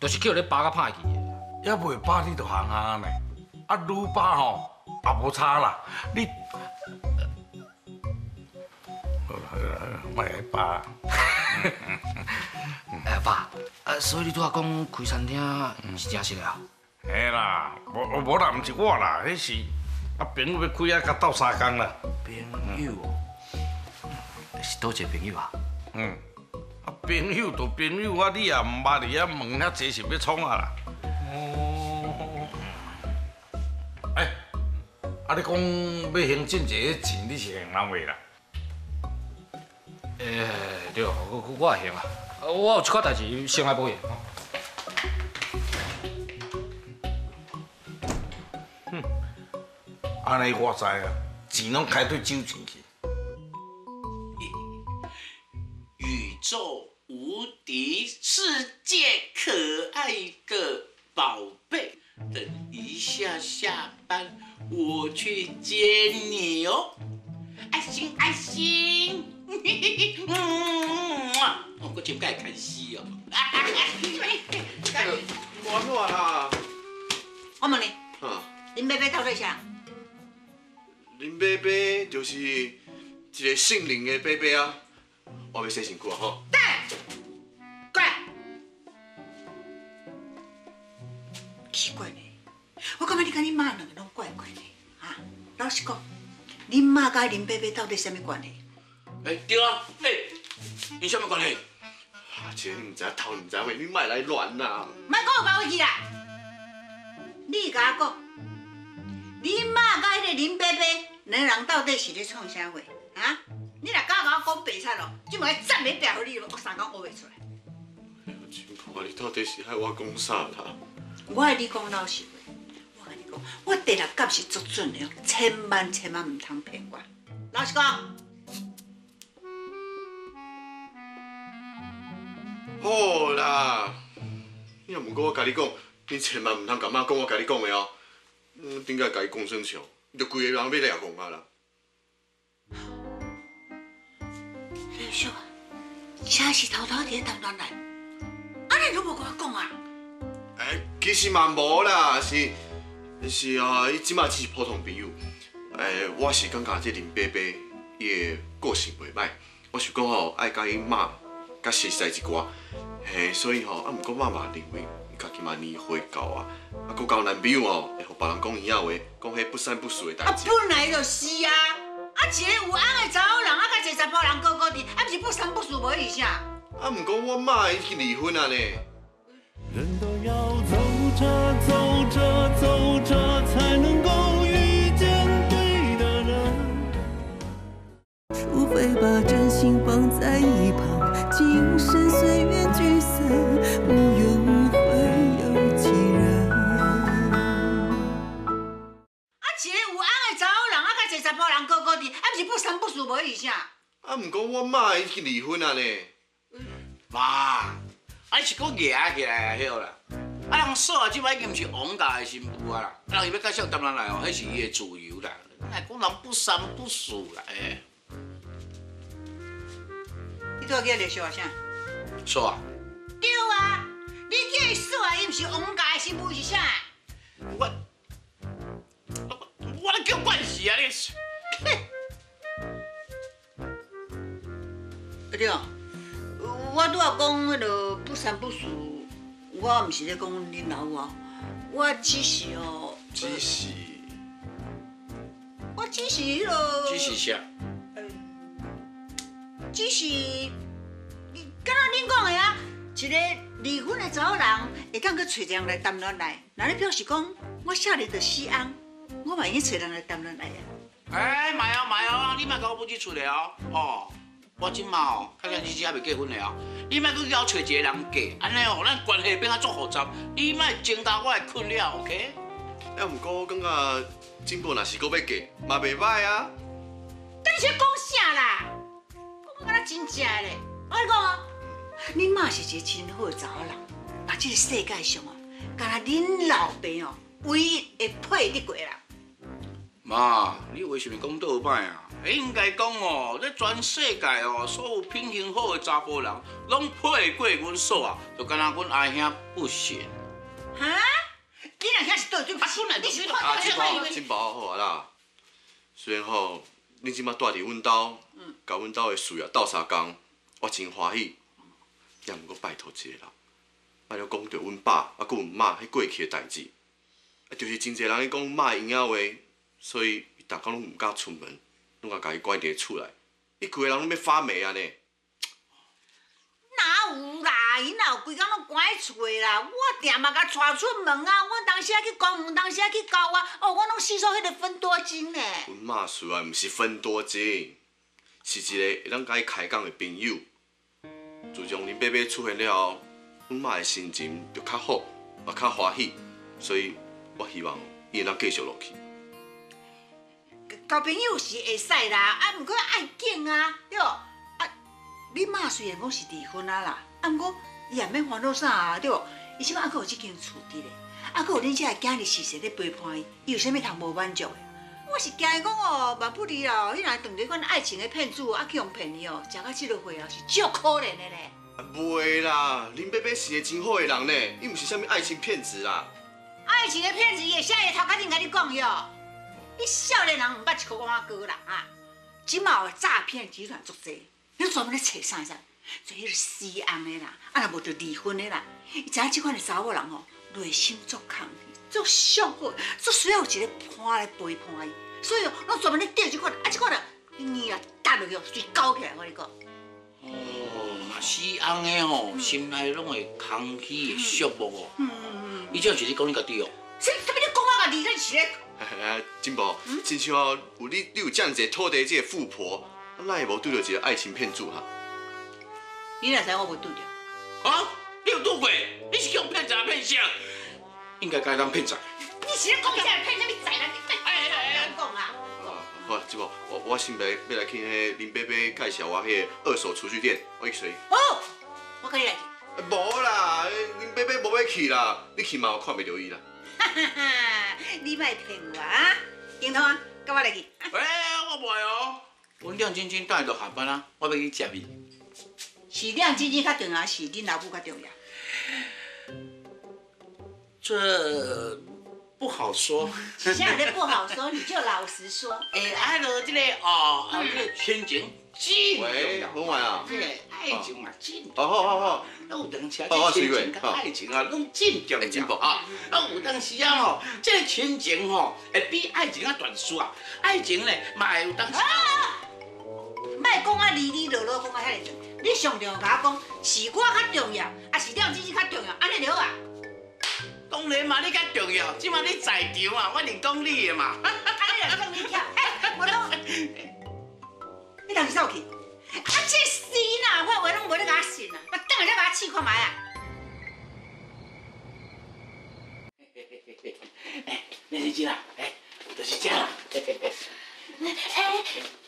就是叫你拔甲歹去的。也袂巴你就行行呢。啊，愈巴吼也无差啦。你，好啦好啦，莫来饱。哎，爸，啊，所以你拄仔讲开餐厅是真实的啊？嘿啦，无无啦，毋是我啦，迄是啊朋友要开啊，甲斗三工啦。朋友，是倒一个朋友啊？嗯，啊朋友就朋友啊，你也毋捌哩啊，问遐济是要创啊啦。哦。哎，啊你讲要行进一个钱，你是行哪位啦？诶，对，我我会行啊，我有一寡代志先来补去。安尼我知啊，钱拢开对酒钱去。宇宙无敌世界可爱的宝贝，等一下下班我去接你哦，爱心爱心，嗯，我真该看戏哦。我怎啦？我问你，哈，林伯伯到底啥？林伯伯就是一个姓林的伯伯啊。我要洗身躯啊吼。过来。奇怪呢，我感觉你跟你妈两个拢怪怪的，啊，老实讲，你妈甲林伯伯到底什么关系？哎，对啊，哎，你什么关系？啊，姐，你唔知头唔知尾，你莫来乱呐。莫讲有把我去啦！你甲我讲，恁妈甲迄个林伯伯两人到底是咧创啥货？啊？你若敢甲我讲白菜咯，就莫暂时表互你咯，我三讲学袂出来。真婆，你到底是害我讲啥啦？我爱你讲老实话，我甲你讲，我第六感是足准的哦，千万千万唔通骗我。老实讲，好啦，你若毋过我甲你讲，你千万唔通甲妈讲我甲你讲的哦。嗯，顶个甲伊讲声笑，就规个人要来讲啊啦。刘秀啊，车是偷偷伫咧谈恋来，安尼都无甲我讲啊？哎，其实嘛无啦，是是啊，伊即马只是普通朋友。哎，我是感觉这林伯伯伊的个性袂歹，我是讲吼，爱甲伊骂，甲熟悉一寡。嘿，所以吼，啊，毋过妈妈认为家己嘛年岁到啊，啊，佮交男朋友哦，会互别人讲伊讲迄不三不四的代啊，本来就是啊，啊，一个有翁的查某人，啊，甲一个查甫人高高伫，啊，不是不三不四无意啥？啊，毋过我妈已经离婚啊呢。人都要走着走着走着，才能够遇见对的人。除非把真心放在一旁，今生随缘聚散，伫，啊，不是不三不四无意啥？啊，毋过我妈已经离婚啊呢。妈，啊你是讲压起来啊，晓啦？啊，人说啊，即摆已经毋是王家的新妇啊啦，人伊要介绍谈人来哦，迄是伊的自由啦。哎，讲人不三不四啦，哎，你拄仔叫刘秀啊啥？说啊，对啊，你叫伊说啊，伊毋是王家的新妇是啥？我我咧叫关系啊，你对，我拄仔讲迄落不三不四，我毋是咧讲恁老母，我只是哦，只是。我只是迄落，只是啥？只是，敢若恁讲的啊，一个离婚的查某人会当去找人来谈恋爱，那你表示讲我下日就死翁，我嘛会去找人来谈恋爱啊。哎，卖哦卖哦，你莫甲我不去出来哦，哦，我即马哦，较两日子还未结婚的哦，你莫去叫我找一个人嫁，安尼哦，咱关系变啊足复杂，你莫增加我的困扰，OK？啊，毋过我感觉进步若是搁要嫁，嘛袂歹啊。但你在讲啥啦？讲敢若真正的咧，我跟你讲啊，恁妈是一个真好的查某人，把这个世界上啊，敢若恁老爸哦，唯一会配得过人。妈，你为什么讲倒摆啊？应该讲哦，咧全世界哦，所有品行好的查甫人，拢配过阮嫂啊，就敢若阮阿兄不行。哈？你若遐是倒转，啊本来就你是是啊，金看看宝，金宝好啊啦。虽然吼，恁即马住伫阮兜，甲阮兜的事业斗相共，我真欢喜。也毋过拜托一个人，莫了讲着阮爸啊，佮阮妈迄过去的代志。啊，就是真侪人咧讲阮妈的婴仔话，所以伊逐工拢毋敢出门，拢甲家己关伫厝内。伊规个人拢要发霉啊呢。哪有啦？伊哪有规工拢关喺厝的啦？我定嘛甲带出门啊！我当时啊去公园，当时啊去郊外，哦，我拢吸收迄个分多精呢。阮妈虽然毋是分多精，是一个会当甲伊开讲的朋友。自从林伯伯出现了后，阮妈的心情就较好，也较欢喜，所以我希望伊会当继续落去。交朋友是会使啦，啊，毋过爱紧啊，对。啊，你妈虽然讲是离婚啊啦，啊，毋过伊也免烦恼啥啊，对。伊即摆还佫有即间厝伫咧，啊，佫有恁遮个囝儿时时咧陪伴伊，伊有啥物通无满足的？我是惊伊讲哦，万不离哦，伊若当着款爱情的骗子啊，去互骗伊哦，食到即落岁哦，是足可怜的咧。啊，袂啦，林伯伯是个真好的人呢，伊毋是啥物爱情骗子啦。爱情的骗子也下下头壳顶甲你讲哟，你少年人毋捌一颗碗糕啦啊！即马有诈骗集团足济，你专门咧找啥啥？找迄个西安的啦，啊若无就离婚的啦。伊知影即款的查某人吼，内心足空虚，足伤好，足需要有一个伴来陪伴伊。所以哦，拢专门咧钓即款，啊即款啊，你啊搭落去哦，随搞起来，我跟你讲。哦，那死翁的吼，心内拢会空虚会寂寞哦。嗯嗯嗯。伊这是你讲你家己哦。什什么你讲我家己，你是咧？啊，金宝，真像有你，你有这样一个土地这个富婆，啊，哪会无对到一个爱情骗子哈？你若知我袂拄着？啊，你有拄过？你是叫骗财骗色？应该该当骗财。你是咧讲啥骗啥物财啦？你哎哎哎，讲啊！好啊，金宝，我我先来要来去迄林伯伯介绍我迄个二手厨具店，我去随。哦，我跟你来去。无啦，林伯伯无要去啦，你去嘛我看袂着伊啦。哈哈哈，你莫骗我啊！金通啊，跟我来去。喂，我袂哦。阮亮晶晶等下就下班啊，我要去接你。是亮晶晶较重要，是恁老母较重要？这不好说。现在不好说，你就老实说。哎，爱罗这个哦，啊，这个亲情真喂，重好晚啊。这个爱情嘛真重好好好那。有当时亲情跟爱情啊，拢真重要啊。啊，有当时啊吼，这个亲情吼，会比爱情啊短输啊。爱情咧，嘛会有当时。莫讲啊，哩哩落落讲啊，遐尼多。你上重要甲我讲，是我较重要，还是廖姐姐较重要？安尼就好啊。当然嘛，你较重要，即马你在场啊，我是讲你的嘛。安尼就算你跳，哎，我拢，你当时走去？啊，这死啦，我话拢无咧甲我信啊，我等下再把他试看卖啊。哎，那是这啦，哎，就是这啦。哎，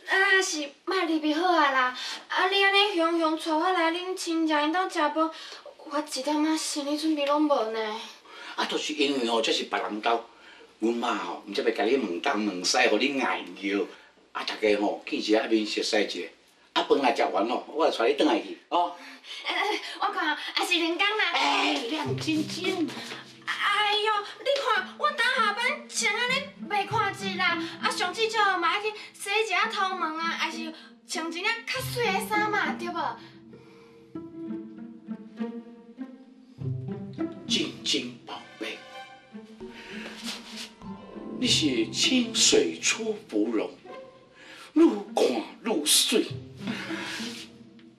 啊是莫离别好啊啦！啊你安尼雄雄带我来恁亲戚因兜食饭，我一点仔心理准备拢无呢。啊，就是因为哦，这是别人兜，阮妈吼，毋则要甲你问东问西，互你爱尿。啊，大家吼见一下面熟悉一下。啊，饭来食完咯，我来带你转来去，哦。哎哎，我看也是两工啦。哎，亮晶晶。哎呦，你看我等下班穿安尼袂看字啦，啊上至少嘛爱去洗一下头毛啊，还是穿一件较水的衫嘛，对无？晶晶你是清水出芙蓉，愈看愈水。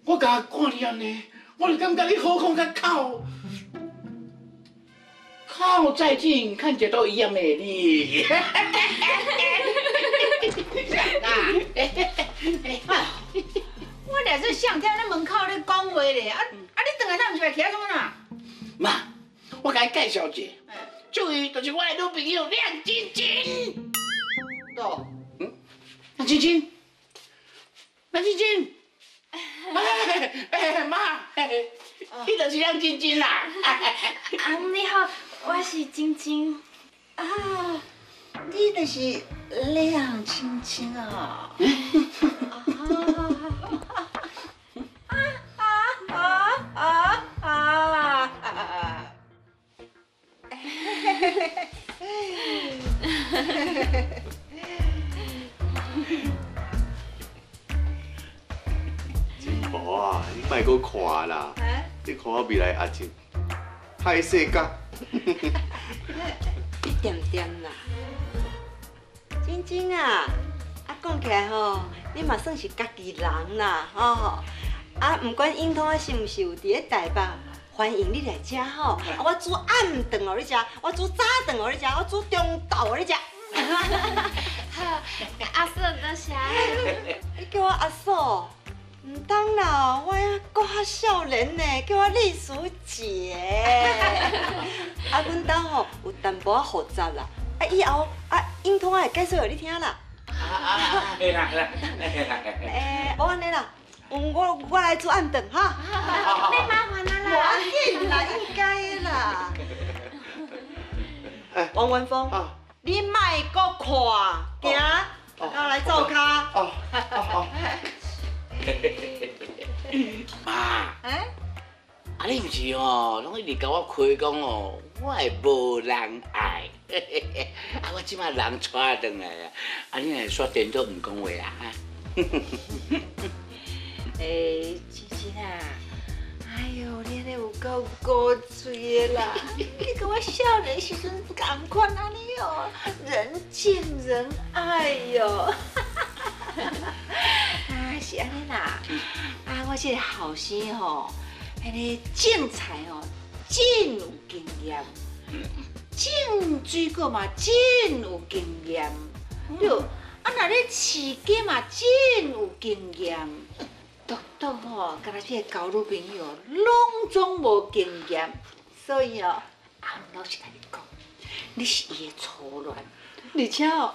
我甲看你安尼，我就感觉你好看甲靠。靠再近，看起来都一样美丽。我俩是上天咧门口咧讲话咧，啊啊！你等下咱毋是来徛什么啦？妈，我甲你介绍一下，这位就是我的女朋友亮晶晶。哦，嗯，亮晶晶，亮晶晶。哎哎妈，你就是亮晶晶啦。啊你好，我是晶晶。啊，你就是亮晶晶啊。啊 啊啊啊！你莫阁看啦，你看我未来阿金，害世角。一点点啦。晶晶啊，啊讲起来吼，你嘛算是家己人啦，吼。啊，不管永通啊是毋是有伫咧台北，欢迎你来吃吼。啊，我煮暗顿互你食，我煮早顿互你食，我煮中昼互你食。好，阿嫂多谢。你叫我阿嫂，唔当啦，我还搁较少年呢，叫我丽淑姐。啊，阮兜吼有淡薄仔复杂啦，啊以后啊永通啊会介绍互你听啦。啊，来来来来来。诶，无安尼啦，嗯我我来煮暗顿哈。你麻烦啊啦。无要紧啦，应该的啦。王文峰，你莫搁看，行，我来做卡。哦哦 妈，啊你唔是哦，拢一直甲我开讲哦，我系无人爱。啊，我即摆人娶转来啊，啊你若煞颠倒毋讲话啊？诶，琪琪啊，哎呦，你安尼有够古锥的啦！你跟我少年时阵同款安尼哦，人见人爱哟。啊，是安尼啦。啊，我这个后生吼，安尼种菜哦，真有经验，种水果嘛真有经验，对。啊，那咧饲鸡嘛真有经验。独独吼，甲咱这个交女朋友，拢总无经验，所以哦，阿姆老实甲你讲，你是伊的初恋，而且哦，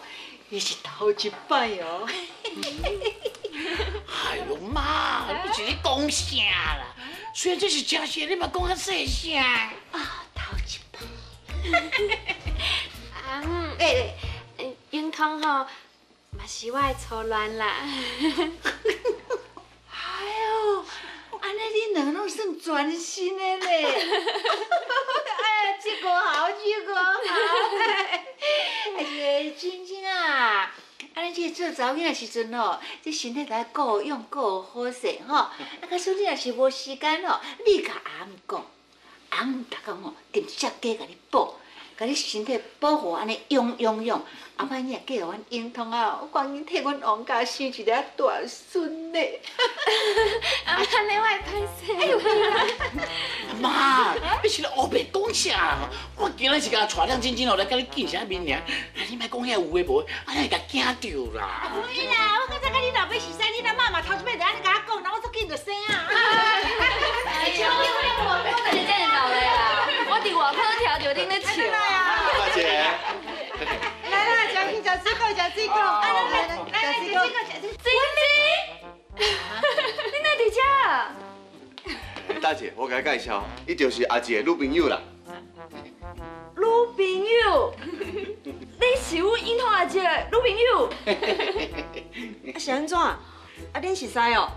伊是头一摆哦。哎呦妈，你是咧讲啥啦？虽然这是真实，你嘛讲较细声。啊，头一摆。啊嗯，诶，永康吼，嘛是我的初恋啦。安尼恁两个拢算全新的咧！哎呀，这个好，这个好。哎呀，晶晶啊，安尼这做查某囡仔时阵哦，这身体该顾用顾好势吼。啊，可是你若是无时间哦，你甲阿姆讲，阿姆逐工吼定只鸡甲你补，甲你身体保护安尼用用用。后摆你也叫阮英通啊，我赶紧替阮王家生一个大孙呢。啊，安尼我会歹势。哎呦，妈，你是咧乌白讲啥？我今日是甲带两晶晶落来甲你见啥面尔？啊，你莫讲遐有诶无诶，安尼会甲惊着啦。不会啦，我刚才甲你老爸是生，你阿妈嘛头一摆就安尼甲我讲，然后我足紧就生啊。哎呦，我我就是这样老的啦，我伫外口跳就顶咧笑。大姐。来啦，食水果，食水果。来来来，来来食水果，食水果。晶晶，你哪伫遮？大姐，我甲你介绍，伊就是阿姐女朋友啦。女朋友，你是阮樱桃阿姐女朋友？啊是安怎？啊恁是谁哦？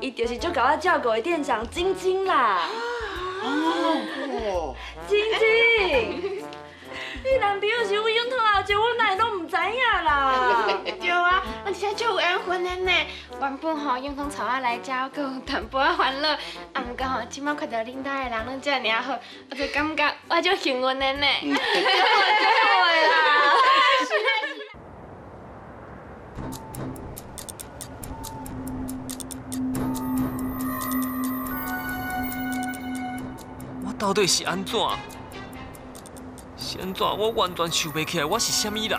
伊就是足甲我照顾的店长晶晶啦。哦。晶晶，你男朋友是阮樱桃阿姐，我哪会拢唔知影啦？对啊，而且足有缘分的呢。原本吼永通找我来遮，我阁有淡薄仔烦恼，啊，毋过吼，即摆看到恁兜的人拢遮尔好，我就感觉我足幸运的呢。对啦。我到底是安怎？是安怎？我完全想不起来我是什么人，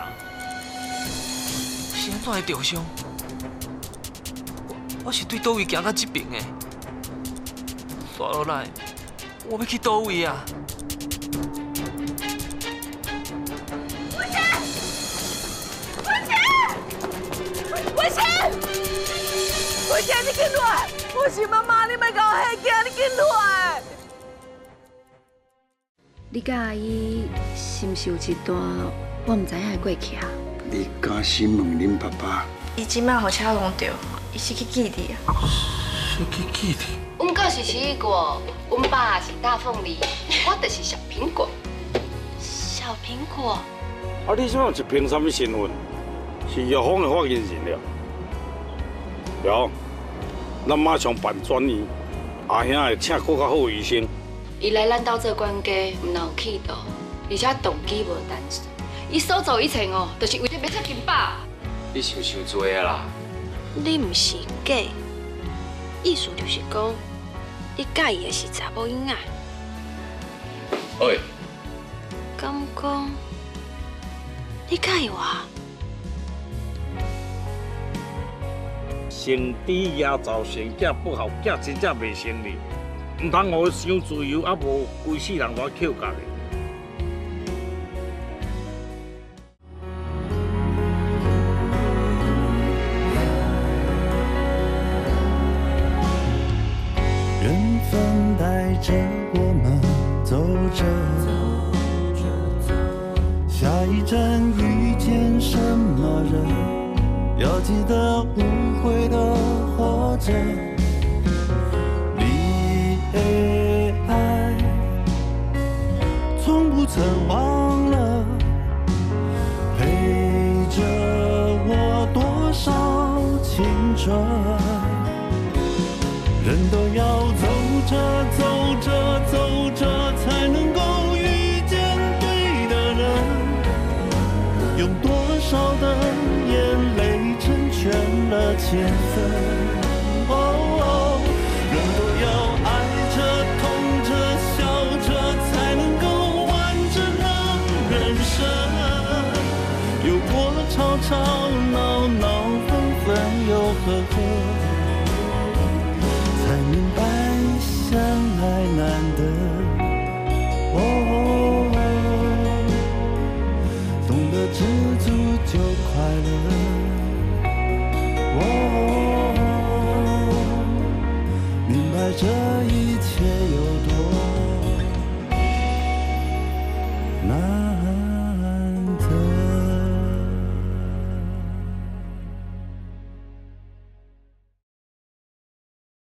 是安怎会受伤？我是对倒位行到这边的，刷落来，我要去倒位啊？文贤，文贤，你紧来！我是妈妈，你莫甲我吓惊，你紧来！你甲阿姨是毋是有一段我毋知影的过去啊？你敢先问恁爸爸？伊即摆互车弄着，伊失去记忆啊。失去记忆？阮哥是奇异果，阮爸是大凤梨，我就是小苹果。小苹果，啊，你即摆是凭什么身份？是药方的发言人了。了，咱马上办转移，阿兄会请更较好的医生。伊来咱兜做管家，毋但有气度，而且动机无单纯。伊所做一切哦，就是为了要出金宝。你想想多啊啦！你毋是假，意思就是讲，你介意的是查某囡仔。喂，敢讲你介意我？先低压造成囝不好，囝真正袂成立，唔通互伊伤自由，啊无规世人都扣角的。缘分带着我们走着，下一站遇见什么人？要记得无悔的活着。了情分？哦，人都要爱着、痛着、笑着，才能够完整的人生。有过吵吵闹闹、分分又合合。才明白相爱难得，哦，懂得知足就快乐，